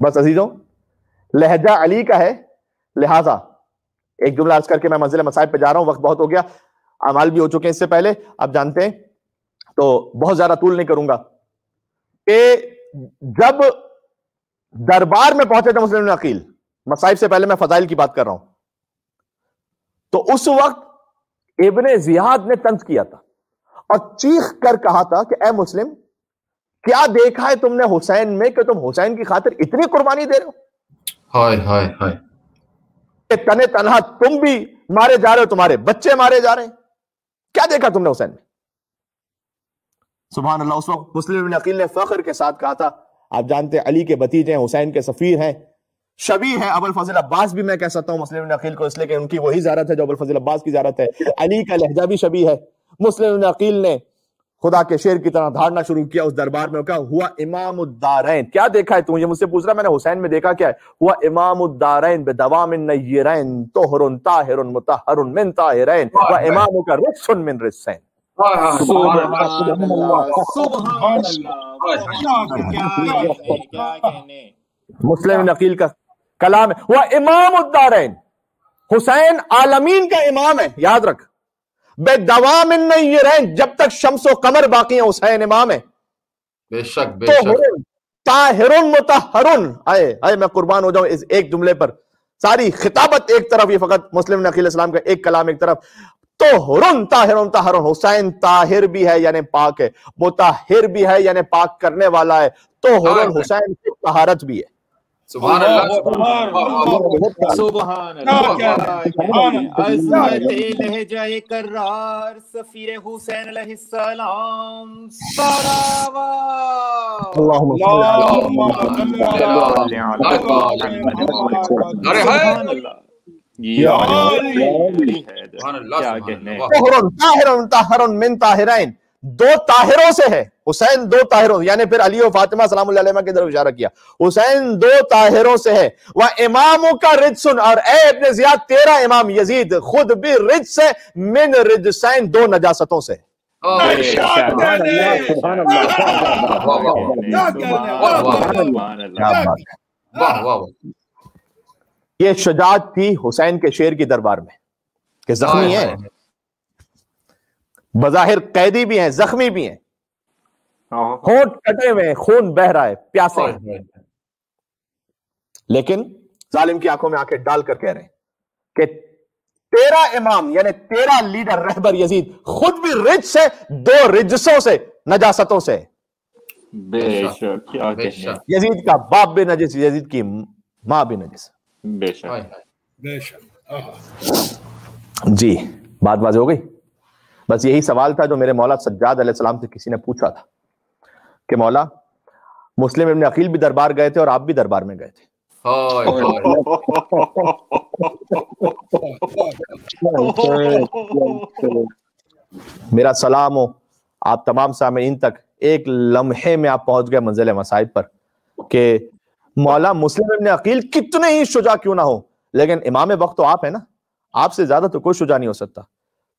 बस अजीजों लहजा अली का है लिहाजा। एक जुमला अर्ज़ करके मैं मंजिल मसाइब पे जा रहा हूँ वक्त बहुत हो गया अमाल भी हो चुके हैं इससे पहले आप जानते हैं तो बहुत ज़्यादा तूल नहीं करूँगा। कि जब दरबार में पहुँचे थे मुस्लिम अकील मसाइब से पहले मैं फजाइल की बात कर रहा हूँ। तो उस वक्त इब्ने जियाद ने तंज किया था और चीख कर कहा था कि ए मुस्लिम क्या देखा है तुमने हुसैन में कि तुम हुसैन की खातिर इतनी कुर्बानी दे रहे हो? हाय हाय हाय। तने तनहा तुम भी मारे जा रहे हो तुम्हारे बच्चे मारे जा रहे हैं। क्या देखा तुमने हुसैन में? सुबह अल्लाह उस वक्त मुस्लिम इब्न अकील ने फख्र के साथ कहा था आप जानते हैं अली के भतीजे हैं हुसैन के सफीर हैं शबी है अबुल फजल अब्बास भी मैं कह सकता हूँ मुस्लिम इब्न अकील को इसलिए कि उनकी वही जारत है जो अबुल फजल अब्बास की जारत है। अली का लहजा भी शबी है मुस्लिम इब्न अकील ने खुदा के शेर की तरह धारना शुरू किया उस दरबार में क्या हुआ इमाम उद्दारैन क्या देखा है तू? ये मुझसे पूछ रहा मैंने हुसैन में देखा क्या है? हुआ इमाम उद्दारैन बेदवाम नय्यरैन तोहरुन ताहिरुन मुतहरुन मिन ताहिरैन। व इमाम का रिस्सुन मिन कहने? मुस्लिम नकील का कलाम है। वह इमाम उद्दारैन। हुसैन आलमीन का इमाम है याद रख। बेदवाम नय्यरैन जब तक शम्सो कमर बाकी है हुसैन इमाम है। बेशक तो बेशक। ताहिरुन मुतहरुन। आए आए मैं कुर्बान हो जाऊँ इस एक जुमले पर। सारी खिताबत एक तरफ़ ये फकत मुस्लिम नकील इस्लाम का एक कलाम एक तरफ़। तो हुरुन ताहिरुन ताहरुन। हुसैन ताहिर भी है यानी पाक है। मुताहिर भी है यानी पाक करने वाला है। तो हुरुन हुसैन की तहारत भी है। सुभान अल्लाह सुभान अल्लाह लहजाए करार सफीर हुसैन अलैहिस्सलाम अरे अल्लाह ताहिरुन ताहिरुन ताहिरुन मिन ताहिरैन दो ताहिरों से है। हुसैन दो ताहिरों यानी फिर अली और फातिमा सलाम की तरफ़ इशारा किया। हुसैन दो ताहिरों से है। वह इमामों का रिज सुन और ए इब्ने जियाद तेरा इमाम यजीद खुद भी रिज से मिन रिजसैन दो नजासतों से। ये शुजात थी हुसैन के शेर की दरबार में कि जख्मी है। बजाहिर कैदी भी हैं जख्मी भी हैं। होंठ कटे हुए हैं खून बह रहा है प्यासे हैं लेकिन जालिम की आँखों में आँखें डालकर कह रहे हैं कि तेरा इमाम यानी तेरा लीडर रहबर यजीद खुद भी रिज से दो रिजसों से नजासतों से। बेशक क्या यजीद का बाप भी नजिस यजीद की माँ भी नजिस। बेशक। हाय हाय। बेशक। जी बात बात हो गई? बस यही सवाल था जो मेरे मौला सज्जाद अलैहिस्सलाम से किसी ने पूछा था कि मौला, मुस्लिम इब्न अकील भी दरबार गए थे और आप भी दरबार में गए थे। मेरा सलाम हो, आप तमाम सामीन तक एक लम्हे में आप पहुँच गए मंजिल मसाइब पर कि मौला, मुस्लिम इब्न अकील कितने ही शुजा क्यों ना हो, लेकिन इमाम वक्त तो आप है ना, आपसे ज़्यादा तो कोई शुजा नहीं हो सकता।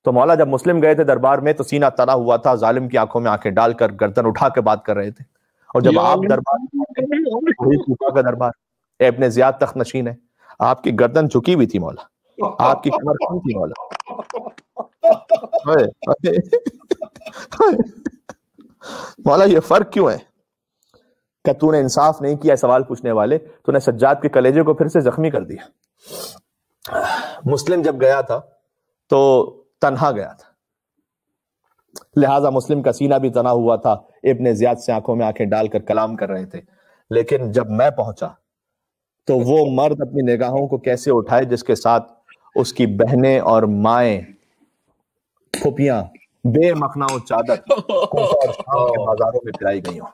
तो मौला जब मुस्लिम गए थे दरबार में तो सीना तना हुआ था जालिम की आँखों में आँखें डालकर गर्दन उठा के बात कर रहे थे। और जब आप दरबार का दरबार अपने जियाद तख्त नशीन है। आपकी गर्दन झुकी हुई थी मौला आपकी कमर कम थी मौला। मौला ये फ़र्क क्यों है? क्या तूने इंसाफ नहीं किया सवाल पूछने वाले? तूने सज्जाद के कलेजे को फिर से जख्मी कर दिया। मुस्लिम जब गया था तो तन्हा गया था। लिहाजा मुस्लिम का सीना भी तना हुआ था, इब्ने जियाद से आँखों में आँखें डालकर कलाम कर रहे थे। लेकिन जब मैं पहुँचा तो वो मर्द अपनी निगाहों को कैसे उठाए जिसके साथ उसकी बहनें और माएँ फुपियाँ बेमखना चादर और बाजारों में पिलाई गई हो।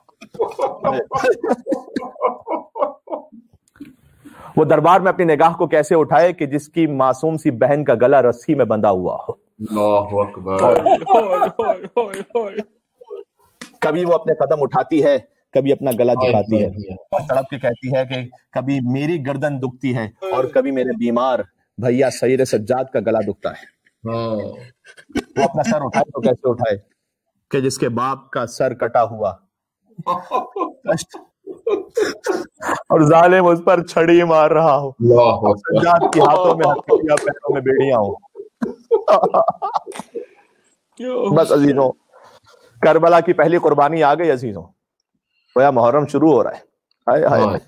वो दरबार में अपनी निगाह को कैसे उठाए कि जिसकी मासूम सी बहन का गला रस्सी में बंधा हुआ हो? अल्लाह अकबर। होय होय होय होय कभी वो अपने कदम उठाती है कभी अपना गला झुकाती है। और तड़प के कहती है कि कभी मेरी गर्दन दुखती है और कभी मेरे बीमार भैया सैर सज्जाद का गला दुखता है। हाँ, वो अपना सर उठाए तो कैसे उठाए? कि जिसके बाप का सर कटा हुआ। और जालिम उस पर छड़ी मार रहा हो। अल्लाह सज्जाद के हाथों में हथेलियाँ पैरों में बेड़ियाँ हो। बस अजीजों करबला की पहली कुर्बानी आ गई अजीजों। गोया मुहर्रम शुरू हो रहा है। हाय हाय हाय।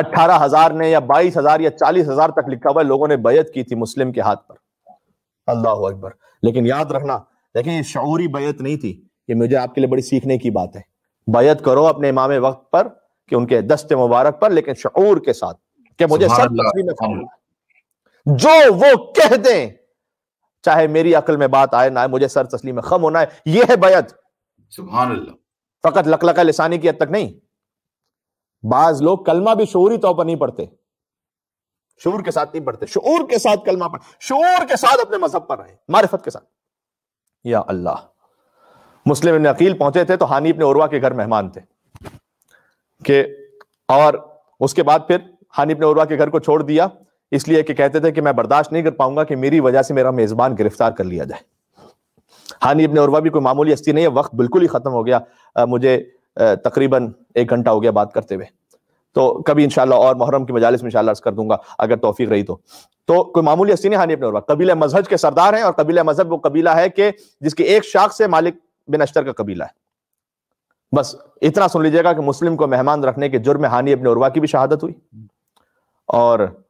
अठारह हज़ार ने या बाईस हज़ार या चालीस हज़ार तक लिखा हुआ है लोगों ने बैयत की थी मुस्लिम के हाथ पर। अल्लाह अकबर। लेकिन याद रखना देखिए ये शऊरी बैयत नहीं थी ये मुझे आपके लिए बड़ी सीखने की बात है। बैयत करो अपने इमाम वक्त पर कि उनके दस्ते मुबारक पर लेकिन शऊर के साथ कि मुझे अल्लाह, तस्लीम में जो वो कह दें चाहे मेरी अकल में बात आए ना आए मुझे सर तस्लीम में खम होना है ये है अल्लाह फकत लकलका लिसानी की हद तक नहीं। बाज लोग कलमा भी शोरी तौर पर नहीं पढ़ते। शूर के साथ नहीं पढ़ते। शूर के साथ कलमा पढ़ शूर के साथ अपने मज़हब पर रहे मारिफत के साथ। या अल्लाह मुस्लिम इब्न अकील पहुँचे थे तो हानी इब्न उर्वा के घर मेहमान थे। कि और उसके बाद फिर हानी इब्न उर्वा के घर को छोड़ दिया। इसलिए कि कहते थे कि मैं बर्दाश्त नहीं कर पाऊँगा कि मेरी वजह से मेरा मेजबान गिरफ़्तार कर लिया जाए। हानि इब्न उर्वा भी कोई मामूली हस्ती नहीं है वक्त बिल्कुल ही खत्म हो गया। अ, मुझे तकरीबन एक घंटा हो गया बात करते हुए। तो कभी इंशाल्लाह और मुहर्रम की मजालिस में इंशाल्लाह अर्ज़ कर दूँगा अगर तोफीक रही तो। तो कोई मामूली हस्ती नहीं हानी इब्न उर्वा। कबीला मजहज के सरदार हैं और कबीला मज़हब वो कबीला है कि जिसकी एक शाख से मालिक बिन अश्तर का कबीला है। बस इतना सुन लीजिएगा कि मुस्लिम को मेहमान रखने के जुर्म हानी इब्न उर्वा की भी शहादत हुई। और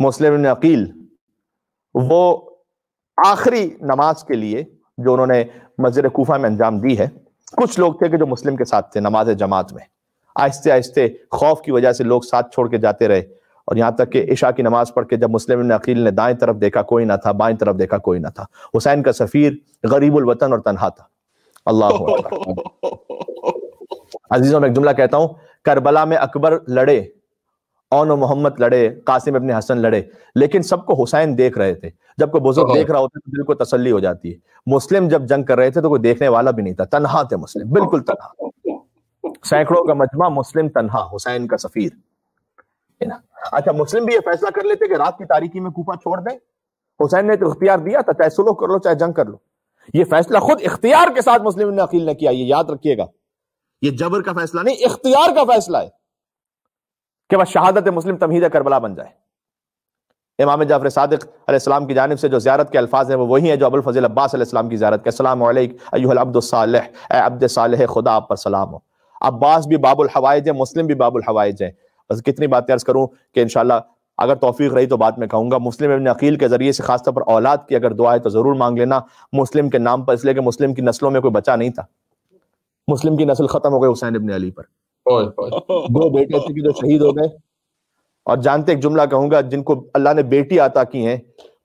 मुस्लिम अकील वो आखिरी नमाज़ के लिए जो उन्होंने मस्जिद कूफा में अंजाम दी है कुछ लोग थे कि जो मुस्लिम के साथ थे नमाज़ जमात में। आहिस्ते आहिस्ते खौफ की वजह से लोग साथ छोड़ के जाते रहे और यहाँ तक कि इशा की नमाज़ पढ़ के जब मुस्लिम अकील ने दाएँ तरफ़ देखा कोई ना था बाएँ तरफ़ देखा कोई ना था। हुसैन का सफीर गरीबुल वतन और तनहा था। अल्लाह अजीजों में एक जुमला कहता हूँ करबला में अकबर लड़े औन और मोहम्मद लड़े कासिम इब्न हसन लड़े। लेकिन सबको हुसैन देख रहे थे। जब कोई बुज़ुर्ग देख रहा होता तो दिल को तसल्ली हो जाती है। मुस्लिम जब जंग कर रहे थे तो कोई देखने वाला भी नहीं था। तनहा थे मुस्लिम बिल्कुल तनहा। सैकड़ों का मजमा मुस्लिम तनहा हुसैन का सफीर। है ना? अच्छा मुस्लिम भी ये फैसला कर लेते कि रात की तारीखी में कूफा छोड़ दें। हुसैन ने तो इख्तियार दिया था चाहे सुलह कर लो चाहे जंग कर लो। ये फैसला खुद इख्तियार के साथ मुस्लिम ने अकील ने किया ये याद रखिएगा। ये जबर का फैसला नहीं इख्तियार का फैसला है। कि बस शहादत मुस्लिम तमहीद करबला बन जाए। इमाम जाफ़र सादिक अलैहिस्सलाम की जानब से जो जियारत के अल्फाज हैं, वो वही है जो अबुल फजल अब्बास अलैहिस्सलाम की जियारत के। अस्सलाम अय्युहल अब्दुल सालिह अब्द सालिह खुदा, आप पर सलाम हो। अब्बास भी बाबुल हवाइज है, मुस्लिम भी बाबुल हवाइज है। बस कितनी बातें अर्ज़ करूँ कि इंशाल्लाह, अगर तौफीक रही तो बाद में कहूँगा। मुस्लिम इब्न अकील के ज़रिए से खासतौर पर औलाद की अगर दुआ है तो ज़रूर मांग लेना। मुस्लिम के नाम पर, इसलिए कि मुस्लिम की नस्लों में कोई बचा नहीं था। मुस्लिम की नस्ल खत्म हो गई हुसैन इब्न अली पर। दो बेटे थे कि जो शहीद हो गए। और जानते एक जुमला कहूँगा जिनको अल्लाह ने बेटी अता की है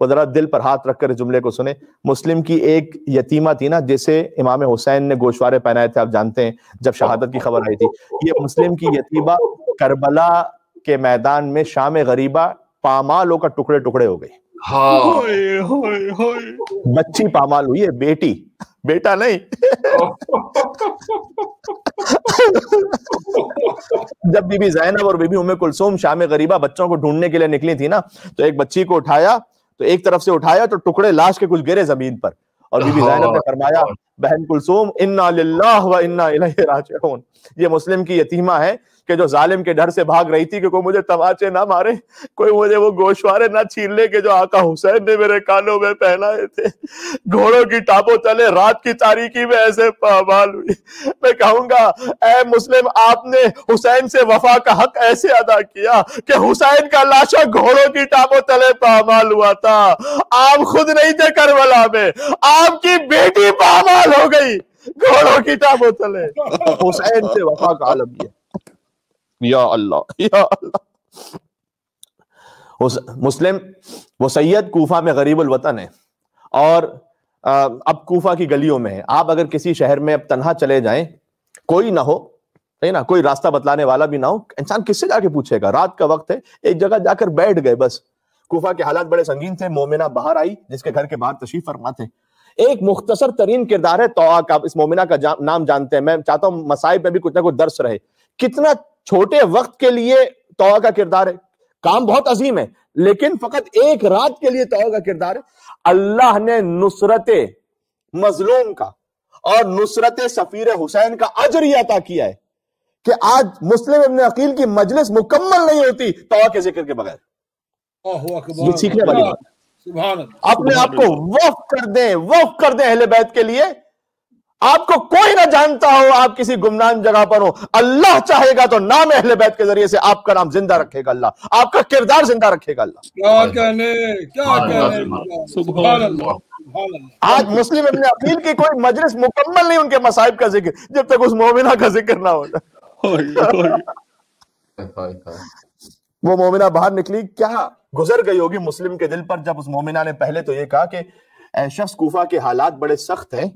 वो जरा दिल पर हाथ रखकर इस जुमले को सुने। मुस्लिम की एक यतीमा थी ना जिसे इमाम हुसैन ने गोशवारे पहनाए थे आप जानते हैं जब शहादत की खबर आई थी। ये मुस्लिम की यतीमा करबला के मैदान में शाम गरीबा पामाल का टुकड़े टुकड़े हो गई। हाँ। होए होए होए। बच्ची पामाल हुई है बेटी। बेटा नहीं। जब बीबी जैनब और बीबी उम्मे कुलसुम शाम गरीबा बच्चों को ढूँढने के लिए निकली थी ना तो एक बच्ची को उठाया तो एक तरफ़ से उठाया तो टुकड़े लाश के कुछ गिरे ज़मीन पर। और बीबी जैनब ने फरमाया बहन कुलसूम इन्ना व इन्ना इलैहि राजिऊन। ये मुस्लिम की यतीमा है कि जो जालिम के डर से भाग रही थी कि कोई मुझे तमाचे ना मारे, कोई मुझे वो गोशवारे ना छीन ले के जो आका हुसैन ने मेरे कानों में पहनाए थे। घोड़ों की टापो तले, रात की तारीखी में ऐसे पामाल हुई। मैं कहूँगा ए मुस्लिम, आपने हुसैन से वफा का हक ऐसे अदा किया कि हुसैन का लाशा घोड़ों की टापो तले पामाल हुआ था। आप खुद नहीं थे करबला में। आपकी बेटी पामाल हो गई घोड़ों की टापो तले। हुसैन से वफा का आलम ये या अल्लाह या अल्लाह। मुस्लिम वो सैयद कूफा में गरीबुल वतन है और अब कूफा की गलियों में है। आप अगर किसी शहर में अब तनहा चले जाएँ कोई ना हो है ना? कोई रास्ता बतलाने वाला भी ना हो इंसान किससे जाके पूछेगा? रात का वक्त है एक जगह जाकर बैठ गए बस। कूफा के हालात बड़े संगीन थे मोमिना बाहर आई जिसके घर के बाहर तशरीफ़ फरमा थे एक मुख्तसर तरीन किरदार है तोआ का इस मोमिना का जा, नाम जानते हैं। मैं चाहता हूँ मसाइब में भी कुछ ना कुछ दर्श रहे। कितना छोटे वक्त के लिए तोआ का किरदार है। काम बहुत अजीम है लेकिन फकत एक रात के लिए तोआ का किरदार है। अल्लाह ने नुसरत मजलूम का और नुसरत सफीर हुसैन का अजर ही अता किया है कि आज मुस्लिम इब्न अकील की मजलिस मुकम्मल नहीं होती तोआ के ज़िक्र के बगैर। ये सीखने वाली बात अपने आप को वफ कर दें वफ कर दें अहले बैत के लिए। आपको कोई ना जानता हो आप किसी गुमनाम जगह पर हो। अल्लाह चाहेगा तो नाम अहले बैत के ज़रिए से आपका नाम ज़िंदा रखेगा अल्लाह। आपका किरदार ज़िंदा रखेगा अल्लाह। क्या कहने क्या कहने? सुभान सुभान अल्लाह सुभान अल्लाह। आज मुस्लिम इब्न अकील की कोई मजलिस मुकम्मल नहीं उनके मसाइब का ज़िक्र जब तक उस मोमिना का ज़िक्र ना हो। वो मोमिना बाहर निकली क्या गुजर गई होगी मुस्लिम के दिल पर जब उस मोमिना ने पहले तो ये कहा कि "ऐ शख्स कूफा के हालात बड़े सख्त हैं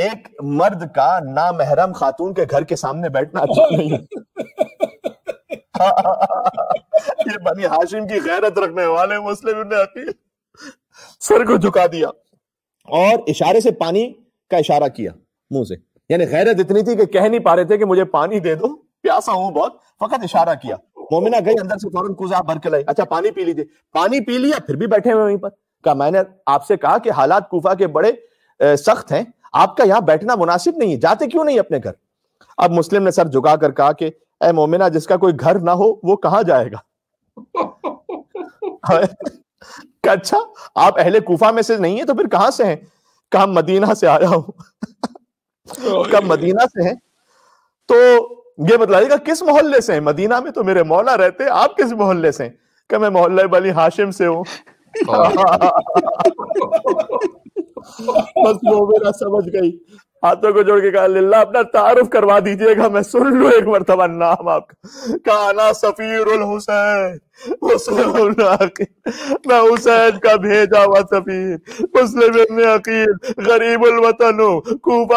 एक मर्द का नामहरम खातून के घर के सामने बैठना अच्छा नहीं है। ये बनी हाशिम की गैरत रखने वाले मुस्लिम ने सर को झुका दिया और इशारे से पानी का इशारा किया मुँह से। यानी गैरत इतनी थी कि कह नहीं पा रहे थे कि मुझे पानी दे दो। प्यासा हूँ बहुत, फकत इशारा किया। मोमिना गई अंदर से फ़ौरन कुजा भर के लाई। अच्छा पानी पी लीजिए। पानी पी लिया, फिर भी बैठे हुए वहीं पर। कहा, मैंने आपसे कहा कि हालात कूफा के बड़े सख्त हैं। आपका यहाँ बैठना मुनासिब नहीं है जाते क्यों नहीं अपने घर? अब मुस्लिम ने सर झुका कर कहा कि ए मोमिना जिसका कोई घर ना हो वो कहाँ जाएगा? अच्छा आप अहले कूफा में से नहीं है तो फिर कहाँ से हैं? कहा मदीना से आया हूँ। कब मदीना से हैं? तो ये बतलाइएगा किस मोहल्ले से हैं? मदीना में तो मेरे मौला रहते हैं आप किस मोहल्ले से हैं? कहा मैं मोहल्ला बली हाशिम से हूँ। बस वो मेरा समझ गई। हाथों को जोड़ के कहा, लिल्ला, अपना तारुफ करवा दीजिएगा, मैं सुन लू एक मरतबा नाम आपका। काना सफीर हुसैन। हुसैन का भेजा हुआ सफीर, मुस्लिम अकील वतन हूँ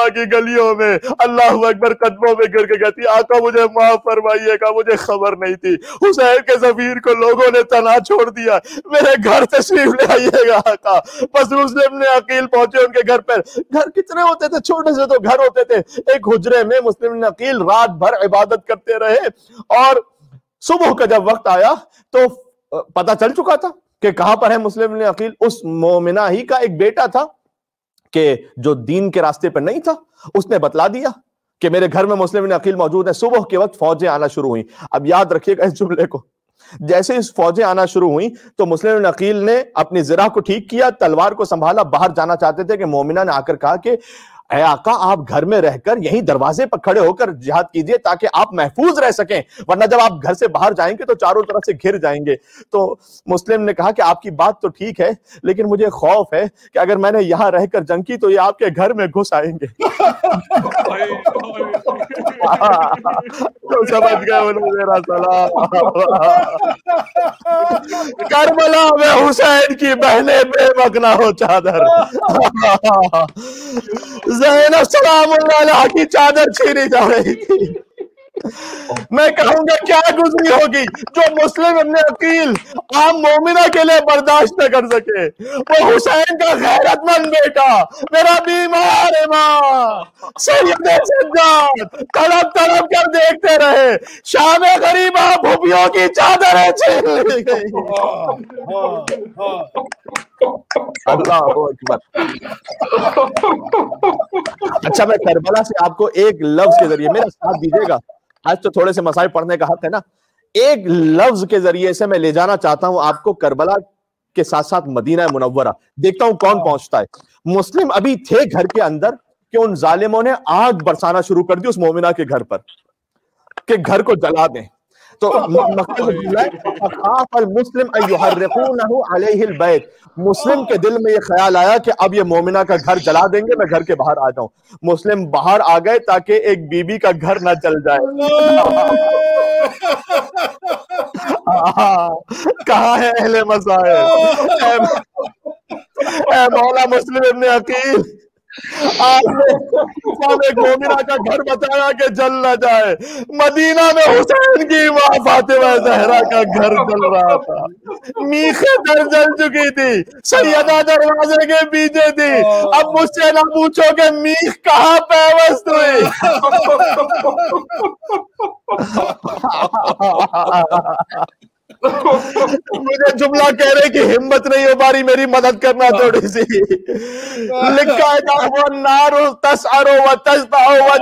की गलियों में, अल्लाह अकबर कदमों में गिर के कहती, आका, मुझे माफ़ फरमाइएगा, मुझे खबर नहीं थी। हुसैन के सफीर को लोगों ने तना छोड़ दिया। मेरे घर तशरीफ़ ले आइएगा, आका। बस मुस्लिम ने अकील पहुँचे उनके घर पर। घर कितने होते थे? छोटे से तो घर होते थे। एक हुजरे में मुस्लिम ने अकील रात भर इबादत करते रहे और सुबह का जब वक्त आया तो पता चल चुका था कि कहाँ पर है मुस्लिम ने अकील। उस मोमिना ही का एक बेटा था कि जो दीन के रास्ते पर नहीं था, उसने बतला दिया कि मेरे घर में मुस्लिम ने अकील मौजूद है, सुबह के वक्त फौजें आना शुरू हुई। अब याद रखिएगा इस जुमले को, जैसे इस फौजें आना शुरू हुई तो मुस्लिम नकील ने अपनी जिरा को ठीक किया, तलवार को संभाला, बाहर जाना चाहते थे कि मोमिना ने आकर कहा कि आका आप घर में रहकर यही दरवाजे पर खड़े होकर जिहाद कीजिए ताकि आप महफूज रह सकें वरना जब आप घर से बाहर जाएँगे तो चारों तरफ़ से घिर जाएँगे। तो मुस्लिम ने कहा कि आपकी बात तो ठीक है लेकिन मुझे खौफ है कि अगर मैंने यहाँ रहकर जंग की तो ये आपके घर में घुस आएँगे। तो समझ गए उन्होंने मेरा सलाम। करबला में हुसैन की बहने बेमक ना हो चादर। जैनब सलाम की चादर छीनी जा रही थी। मैं कहूँगा, क्या गुजरी होगी जो मुस्लिम अपने अकील आम मोमिना के लिए बर्दाश्त न कर सके? वो हुसैन का गैरतमंद बेटा, मेरा बीमार सैयद सज्जाद तड़प तड़प कर देखते रहे। शाम गरीबा भूपियों की चादर छीन ली गई। अल्लाह अच्छा मैं करबला से आपको एक लफ्ज के ज़रिए, मेरा साथ दीजिएगा। आज तो थोड़े से मसाई पढ़ने का हक है ना। एक लफ्ज के ज़रिए से मैं ले जाना चाहता हूँ आपको करबला के साथ साथ मदीना मुनव्वरा। देखता हूँ कौन पहुँचता है। मुस्लिम अभी थे घर के अंदर कि उन जालिमों ने आग बरसाना शुरू कर दी उस मोमिना के घर पर, कि घर को जला दें। तो मुस्लिम मुस्लिम के दिल में ये ख्याल आया कि अब ये मोमिना का घर जला देंगे मैं घर के बाहर आ जाऊँ मुस्लिम बाहर आ गए ताकि एक बीबी का घर ना जल जाए कहा है अहले मसाए मौला मुस्लिम ने अकील आपने गोमिना का घर बताया कि जल न जाए। मदीना में हुसैन की माँ फातिमा जहरा का घर जल रहा था। मीखे दर जल चुकी थी। सैयदा दरवाजे के पीछे थी। अब मुझसे ना पूछो कि मीख कहाँ पैवस्त हुई। मुझे जुमला कह रहे कि हिम्मत नहीं हो पा रही मेरी मदद करना थोड़ी सी लिखा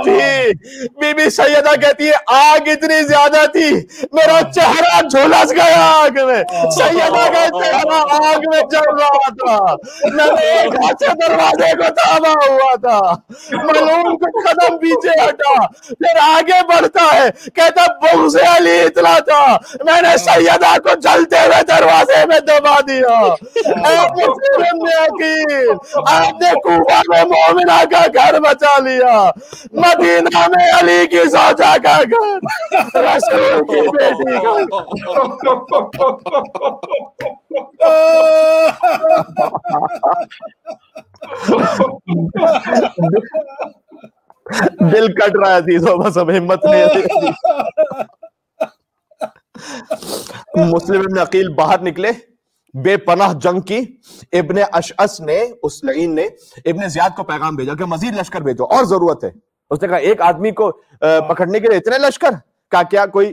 है बीबी सैयदा कहती है आग इतनी ज़्यादा थी मेरा चेहरा झुलस गया आग में। सैयदा का चेहरा आग में जल रहा था। मैंने से दरवाजे को थामा हुआ था। मलूम कुछ कदम पीछे हटा फिर आगे बढ़ता है। कहता बुगसे अली इतना था। मैंने सैयदा को जलते हुए दरवाजे में दबा दिया। आपने कूफा में मोमिना का घर बचा लिया। मदीना में अली की सोचा का घर। की बेटी दिल कट रहा थी तो बस अब हिम्मत नहीं मुस्लिम अकील बाहर निकले, बेपनाह जंग की। इब्ने अशअस ने उस लईन ने इब्ने जियाद को पैगाम भेजा कि मजीद लश्कर भेजो, और ज़रूरत है। उसने कहा, एक आदमी को पकड़ने के लिए इतने लश्कर? का क्या कोई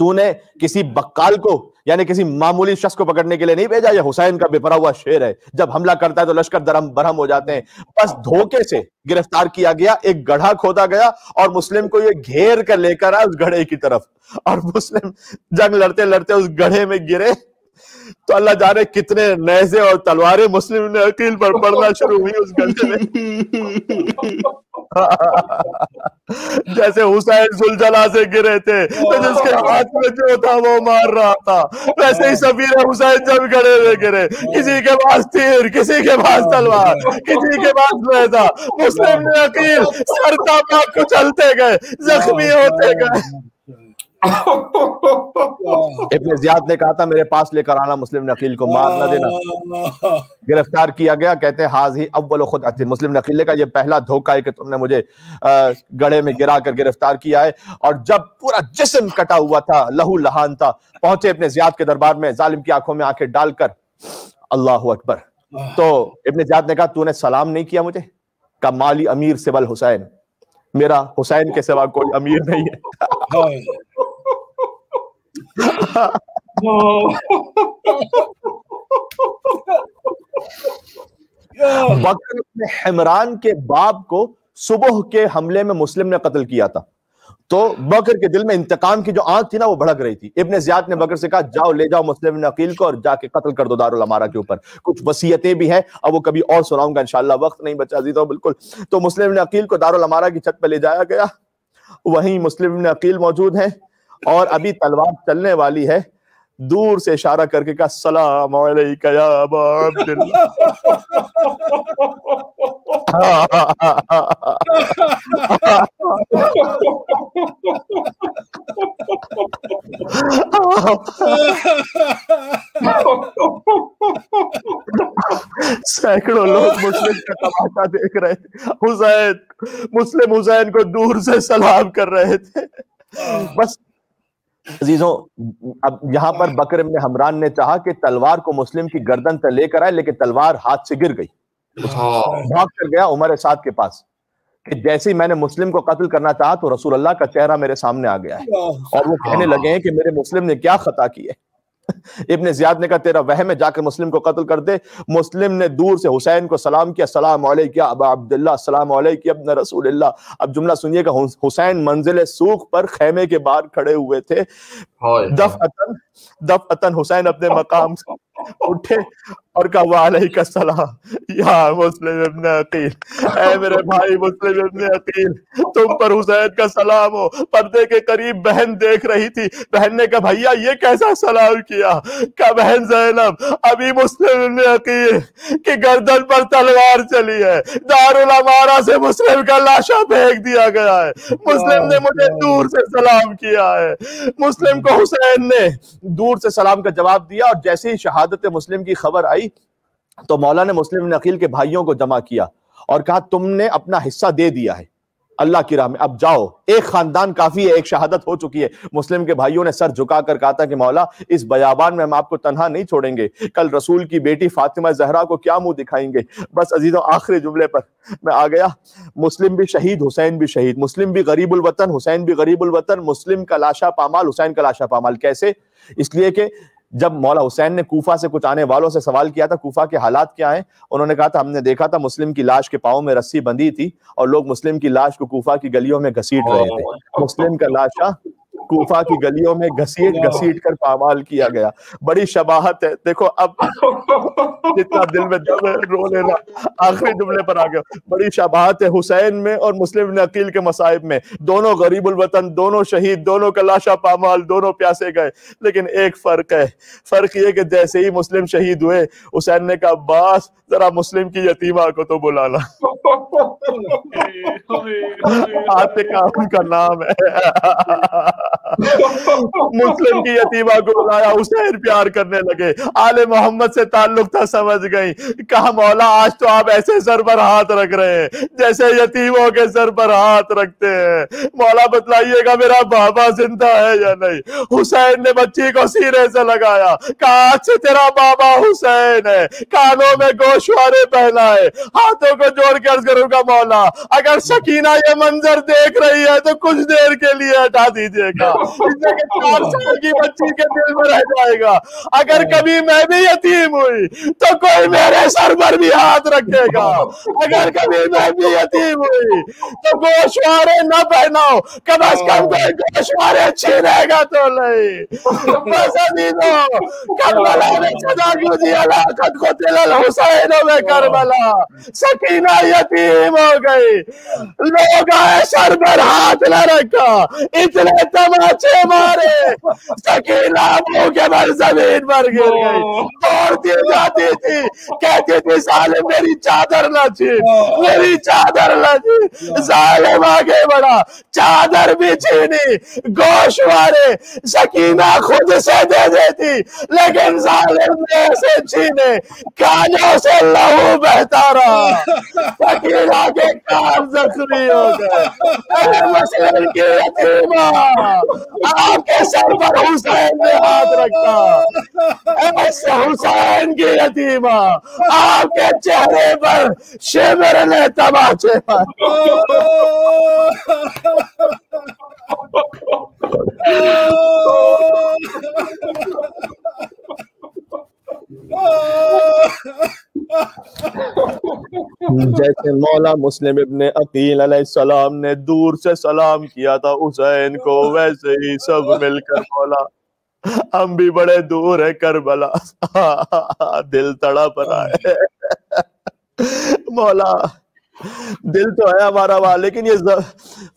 तूने किसी बक्काल को, यानी किसी मामूली शख्स को पकड़ने के लिए नहीं भेजा। यह हुसैन का बेपरा हुआ शेर है। जब हमला करता है तो लश्कर दरम बरहम हो जाते हैं। बस धोखे से गिरफ़्तार किया गया, एक गढ़ा खोदा गया और मुस्लिम को यह घेर कर लेकर आया उस गढ़े की तरफ़। और मुस्लिम जंग लड़ते लड़ते उस गढ़े में गिरे। तो अल्लाह जाने कितने नैजे और तलवारें मुस्लिम ने अकील पर पड़ना शुरू हुई उस गढ़े में। जैसे हुसैन सुलझला से गिरे थे तो जिसके हाथ में जो था वो मार रहा था। वैसे ही सबीर हुसैन जब गड़े हुए गिरे किसी के पास तीर किसी के पास तलवार किसी के पास मैदा मुस्लिम ने अकील सरता कुचलते को चलते गए जख्मी होते गए। इब्ने जियाद ने कहा था मेरे पास लेकर आना मुस्लिम नकील को मार न देना गिरफ़्तार किया गया कहते हैं हाज ही अव्वल खुद अति मुस्लिम नकीले का ये पहला धोखा है कि तुमने मुझे गड़े में गिरा कर गिरफ़्तार किया है। और जब पूरा जिस्म कटा हुआ था लहू लहान था पहुँचे अपने जियाद के दरबार में जालिम की आँखों में आँखें डालकर अल्लाह अकबर। तो इब्ने जियाद ने कहा तूने सलाम नहीं किया मुझे? का माली अमीर सिवल हुसैन। मेरा हुसैन के सिवा कोई अमीर नहीं है। बकर ने हिमरान के बाप को सुबह के हमले में मुस्लिम ने कत्ल किया था। तो बकर के दिल में इंतकाम की जो आँख थी ना, वो भड़क रही थी। इब्ने जियाद ने बकर से कहा, जाओ, ले जाओ मुस्लिम नकील को और जाके कत्ल कर दो दारुल अमारा के ऊपर। कुछ वसीयतें भी हैं, अब वो कभी और सुनाऊँगा, इंशाल्लाह। वक्त नहीं बचा जी तो बिल्कुल। तो मुस्लिम नकील को दारुल अमारा की छत पर ले जाया गया। वहीं मुस्लिम नकील मौजूद हैं। और अभी तलवार चलने वाली है। दूर से इशारा करके कहा, सलाम सैकड़ों लोग मुस्लिम का तमाशा देख रहे थे। हुसैन, मुस्लिम हुसैन को दूर से सलाम कर रहे थे। बस अजीजों अब यहाँ पर बकर इब्न हमरान ने चाहा कि तलवार को मुस्लिम की गर्दन तक लेकर आए लेकिन तलवार हाथ से गिर गई। भाग कर गया उमर साद के पास कि जैसे ही मैंने मुस्लिम को कत्ल करना चाहा तो रसूल अल्लाह का चेहरा मेरे सामने आ गया है। और वो कहने लगे हैं कि मेरे मुस्लिम ने क्या खता की है? इब्ने जियाद ने कहा तेरा वह में जाकर मुस्लिम को कत्ल कर दे। मुस्लिम ने दूर से हुसैन को सलाम किया सलाम किया अब अब्दुल्ला सलाम किया अब रसूल अब जुमला सुनिएगा हुसैन मंजिल सूख पर खेमे के बाहर खड़े हुए थे। दफ अतन दफ अतन हुसैन अपने मकाम से उठे। और कहा या मुस्लिम इब्न अकील ऐ मेरे भाई मुस्लिम इब्न अकील तुम पर हुसैन का सलाम हो पर्दे के करीब बहन देख रही थी बहन ने कहा भैया ये कैसा सलाम किया? का बहन जैनब अभी मुस्लिम इब्न अकील की गर्दन पर तलवार चली है दारुल अमारा से मुस्लिम का लाशा फेंक दिया गया है मुस्लिम ने मुझे दूर से सलाम किया है मुस्लिम को हुसैन ने दूर से सलाम का जवाब दिया और जैसे ही शहादत मुस्लिम की खबर आई तो मौला ने मुस्लिम नकील के भाइयों को जमा किया और कहा, तुमने अपना हिस्सा दे दिया है। अल्लाह की राह में, अब जाओ। एक खानदान काफ़ी है, एक शहादत हो चुकी है। मुस्लिम के भाइयों ने सर झुकाकर कहा था कि, मौला, इस बयाबान में हम आपको तनहा नहीं छोड़ेंगे। कल रसूल की बेटी फातिमा जहरा को क्या मुँह दिखाएँगे? बस अजीजों, आखिरी जुमले पर मैं आ गया। मुस्लिम भी शहीद, हुसैन भी शहीद। मुस्लिम भी गरीबुल वतन, हुसैन भी गरीबुल वतन। मुस्लिम का लाशा पामाल, हुसैन का लाशा पामाल। कैसे? इसलिए कि जब मौला हुसैन ने कूफा से कुछ आने वालों से सवाल किया था कूफा के हालात क्या हैं उन्होंने कहा था हमने देखा था मुस्लिम की लाश के पाओं में रस्सी बंधी थी और लोग मुस्लिम की लाश को कूफा की गलियों में घसीट रहे थे। मुस्लिम का लाशा कूफा की गलियों में घसीट घसीट कर पामाल किया गया। बड़ी शबाहत है। देखो अब जितना दिल में दर्द है रो लेना आखिरी जुमले पर आ गया। बड़ी शबाहत है हुसैन में और मुस्लिम अकील के मसाइब में। दोनों गरीबुल वतन दोनों शहीद दोनों का लाशा पामाल दोनों प्यासे गए। लेकिन एक फ़र्क है। फ़र्क ये कि जैसे ही मुस्लिम शहीद हुए हुसैन ने कहा बास जरा मुस्लिम की यतीमा को तो बुलाना आतिका उनका नाम है। मुस्लिम की यतीमा को बुलाया, हुसैन प्यार करने लगे। आले मोहम्मद से ताल्लुक था, समझ गई। कहा, मौला, आज तो आप ऐसे सर पर हाथ रख रहे हैं, जैसे यतीमों के सर पर हाथ रखते हैं। मौला, बतलाइएगा, मेरा बाबा ज़िंदा है या नहीं? हुसैन ने बच्ची को सीने से लगाया। कहा, आज से तेरा बाबा हुसैन है। कानों में गोशवारे पहना है। हाथों को जोड़ के अर्ज़ करूँगा, मौला, अगर शकीना ये मंजर देख रही है तो कुछ देर के लिए हटा दीजिएगा। कि चार साल की बच्ची के दिल में रह जाएगा। अगर कभी मैं भी यतीम हुई तो कोई मेरे सर पर भी हाथ रखेगा। अगर कभी मैं भी यतीम हुई तो गोशवारे न पहनाओ। कम अज कम कोई गोशवारे छीनेगा तो नहीं। बस अभी तो करबला दिया लाखत को तिलल हुसैन में करबला। सकीना यतीम हो गई। लोग आए सर पर हाथ न रखा। इतने तमाचे मारे। सकीना मुँह के बल ज़मीन पर गिर गई। दौड़ती जाती थी। कहती थी साले मेरी चादर न छीन। मेरी चादर न छीन। जालिम आगे बढ़ा चादर भी छीनी। गोशवारे सकीना खुद से दे देती। लेकिन जालिम ने ऐसे छीने। कानों से लहू बहता रहा। सकीना के कान जख्मी हो गए। अरे मुस्लिम की यतीमा आपके सर पर हुसैन ने हाथ रखा ऐसे हुसैन की यतीमा आपके चेहरे पर शिविर ने तबाचे मारे जैसे मौला मुस्लिम इब्ने अकील अलैहिस्सलाम ने दूर से सलाम किया था हुसैन को, वैसे ही सब मिलकर मौला। हम भी बड़े दूर है करबला। दिल तड़ा पड़ा है। मौला दिल तो है हमारा वहाँ लेकिन ये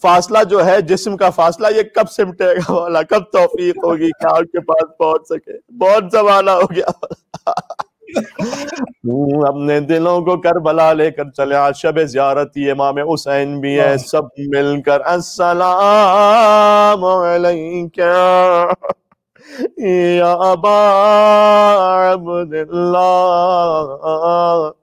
फासला जो है जिस्म का फासला ये कब सिमटेगा वाला? कब तौफीक होगी कि आपके पास पहुँच सके? बहुत जमाना हो गया। हम्म, अपने दिलों को करबला लेकर चले आज शब जियारत इमाम हुसैन भी है सब मिलकर अस्सलाम अलैका। या अबा अब्दुल्लाह।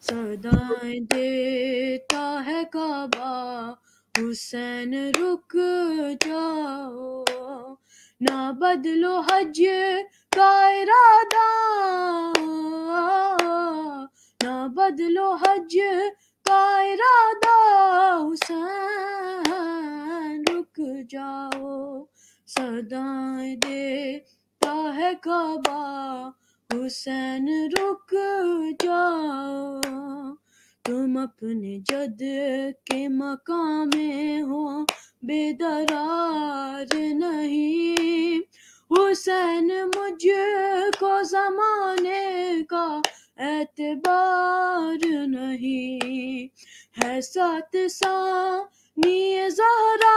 सदाएं देता है काबा हुसैन रुक जाओ ना बदलो हज का इरादा ना बदलो हज का इरादा हुसैन रुक जाओ। सदाएँ देता है काबा, हुसैन रुक जाओ। तुम अपने जद के मकाम में हो, बेदरार नहीं। हुसैन मुझको जमाने का एतबार नहीं है सात सानी जहरा।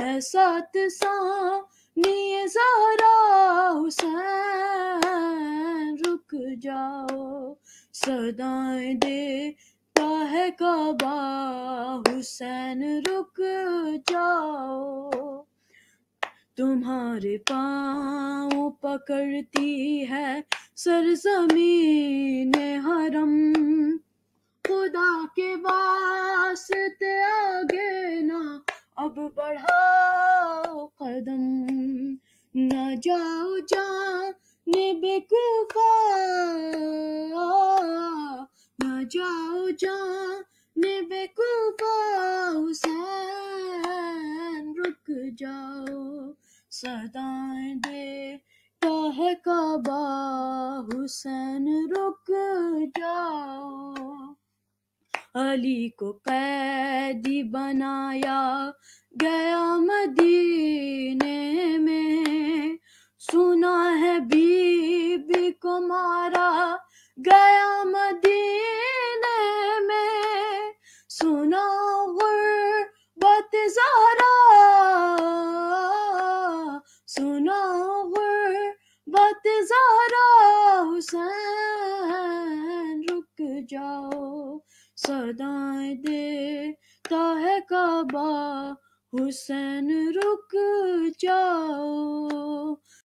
है सात सानी जहरा, हुसैन, रुक जाओ। सदाएँ देता है काबा, हुसैन, रुक जाओ। तुम्हारे पाँव पकड़ती है, सरजमीन हरम। खुदा के वास्ते आगे ना, अब बढ़ाओ कदम। न जाओ जाने बेकूफा न जाओ जाने बेकूफा हुसैन रुक जाओ। सदाएँ देता है काबा हुसैन, रुक जाओ। अली को कैदी बनाया गया मदीने में। सुना है बीबी को मारा गया मदीने में। सुना गुर्बत ज़हरा सुना गुर्बत ज़हरा हुसैन रुक जाओ सदाएँ देता है काबा हुसैन रुक जाओ।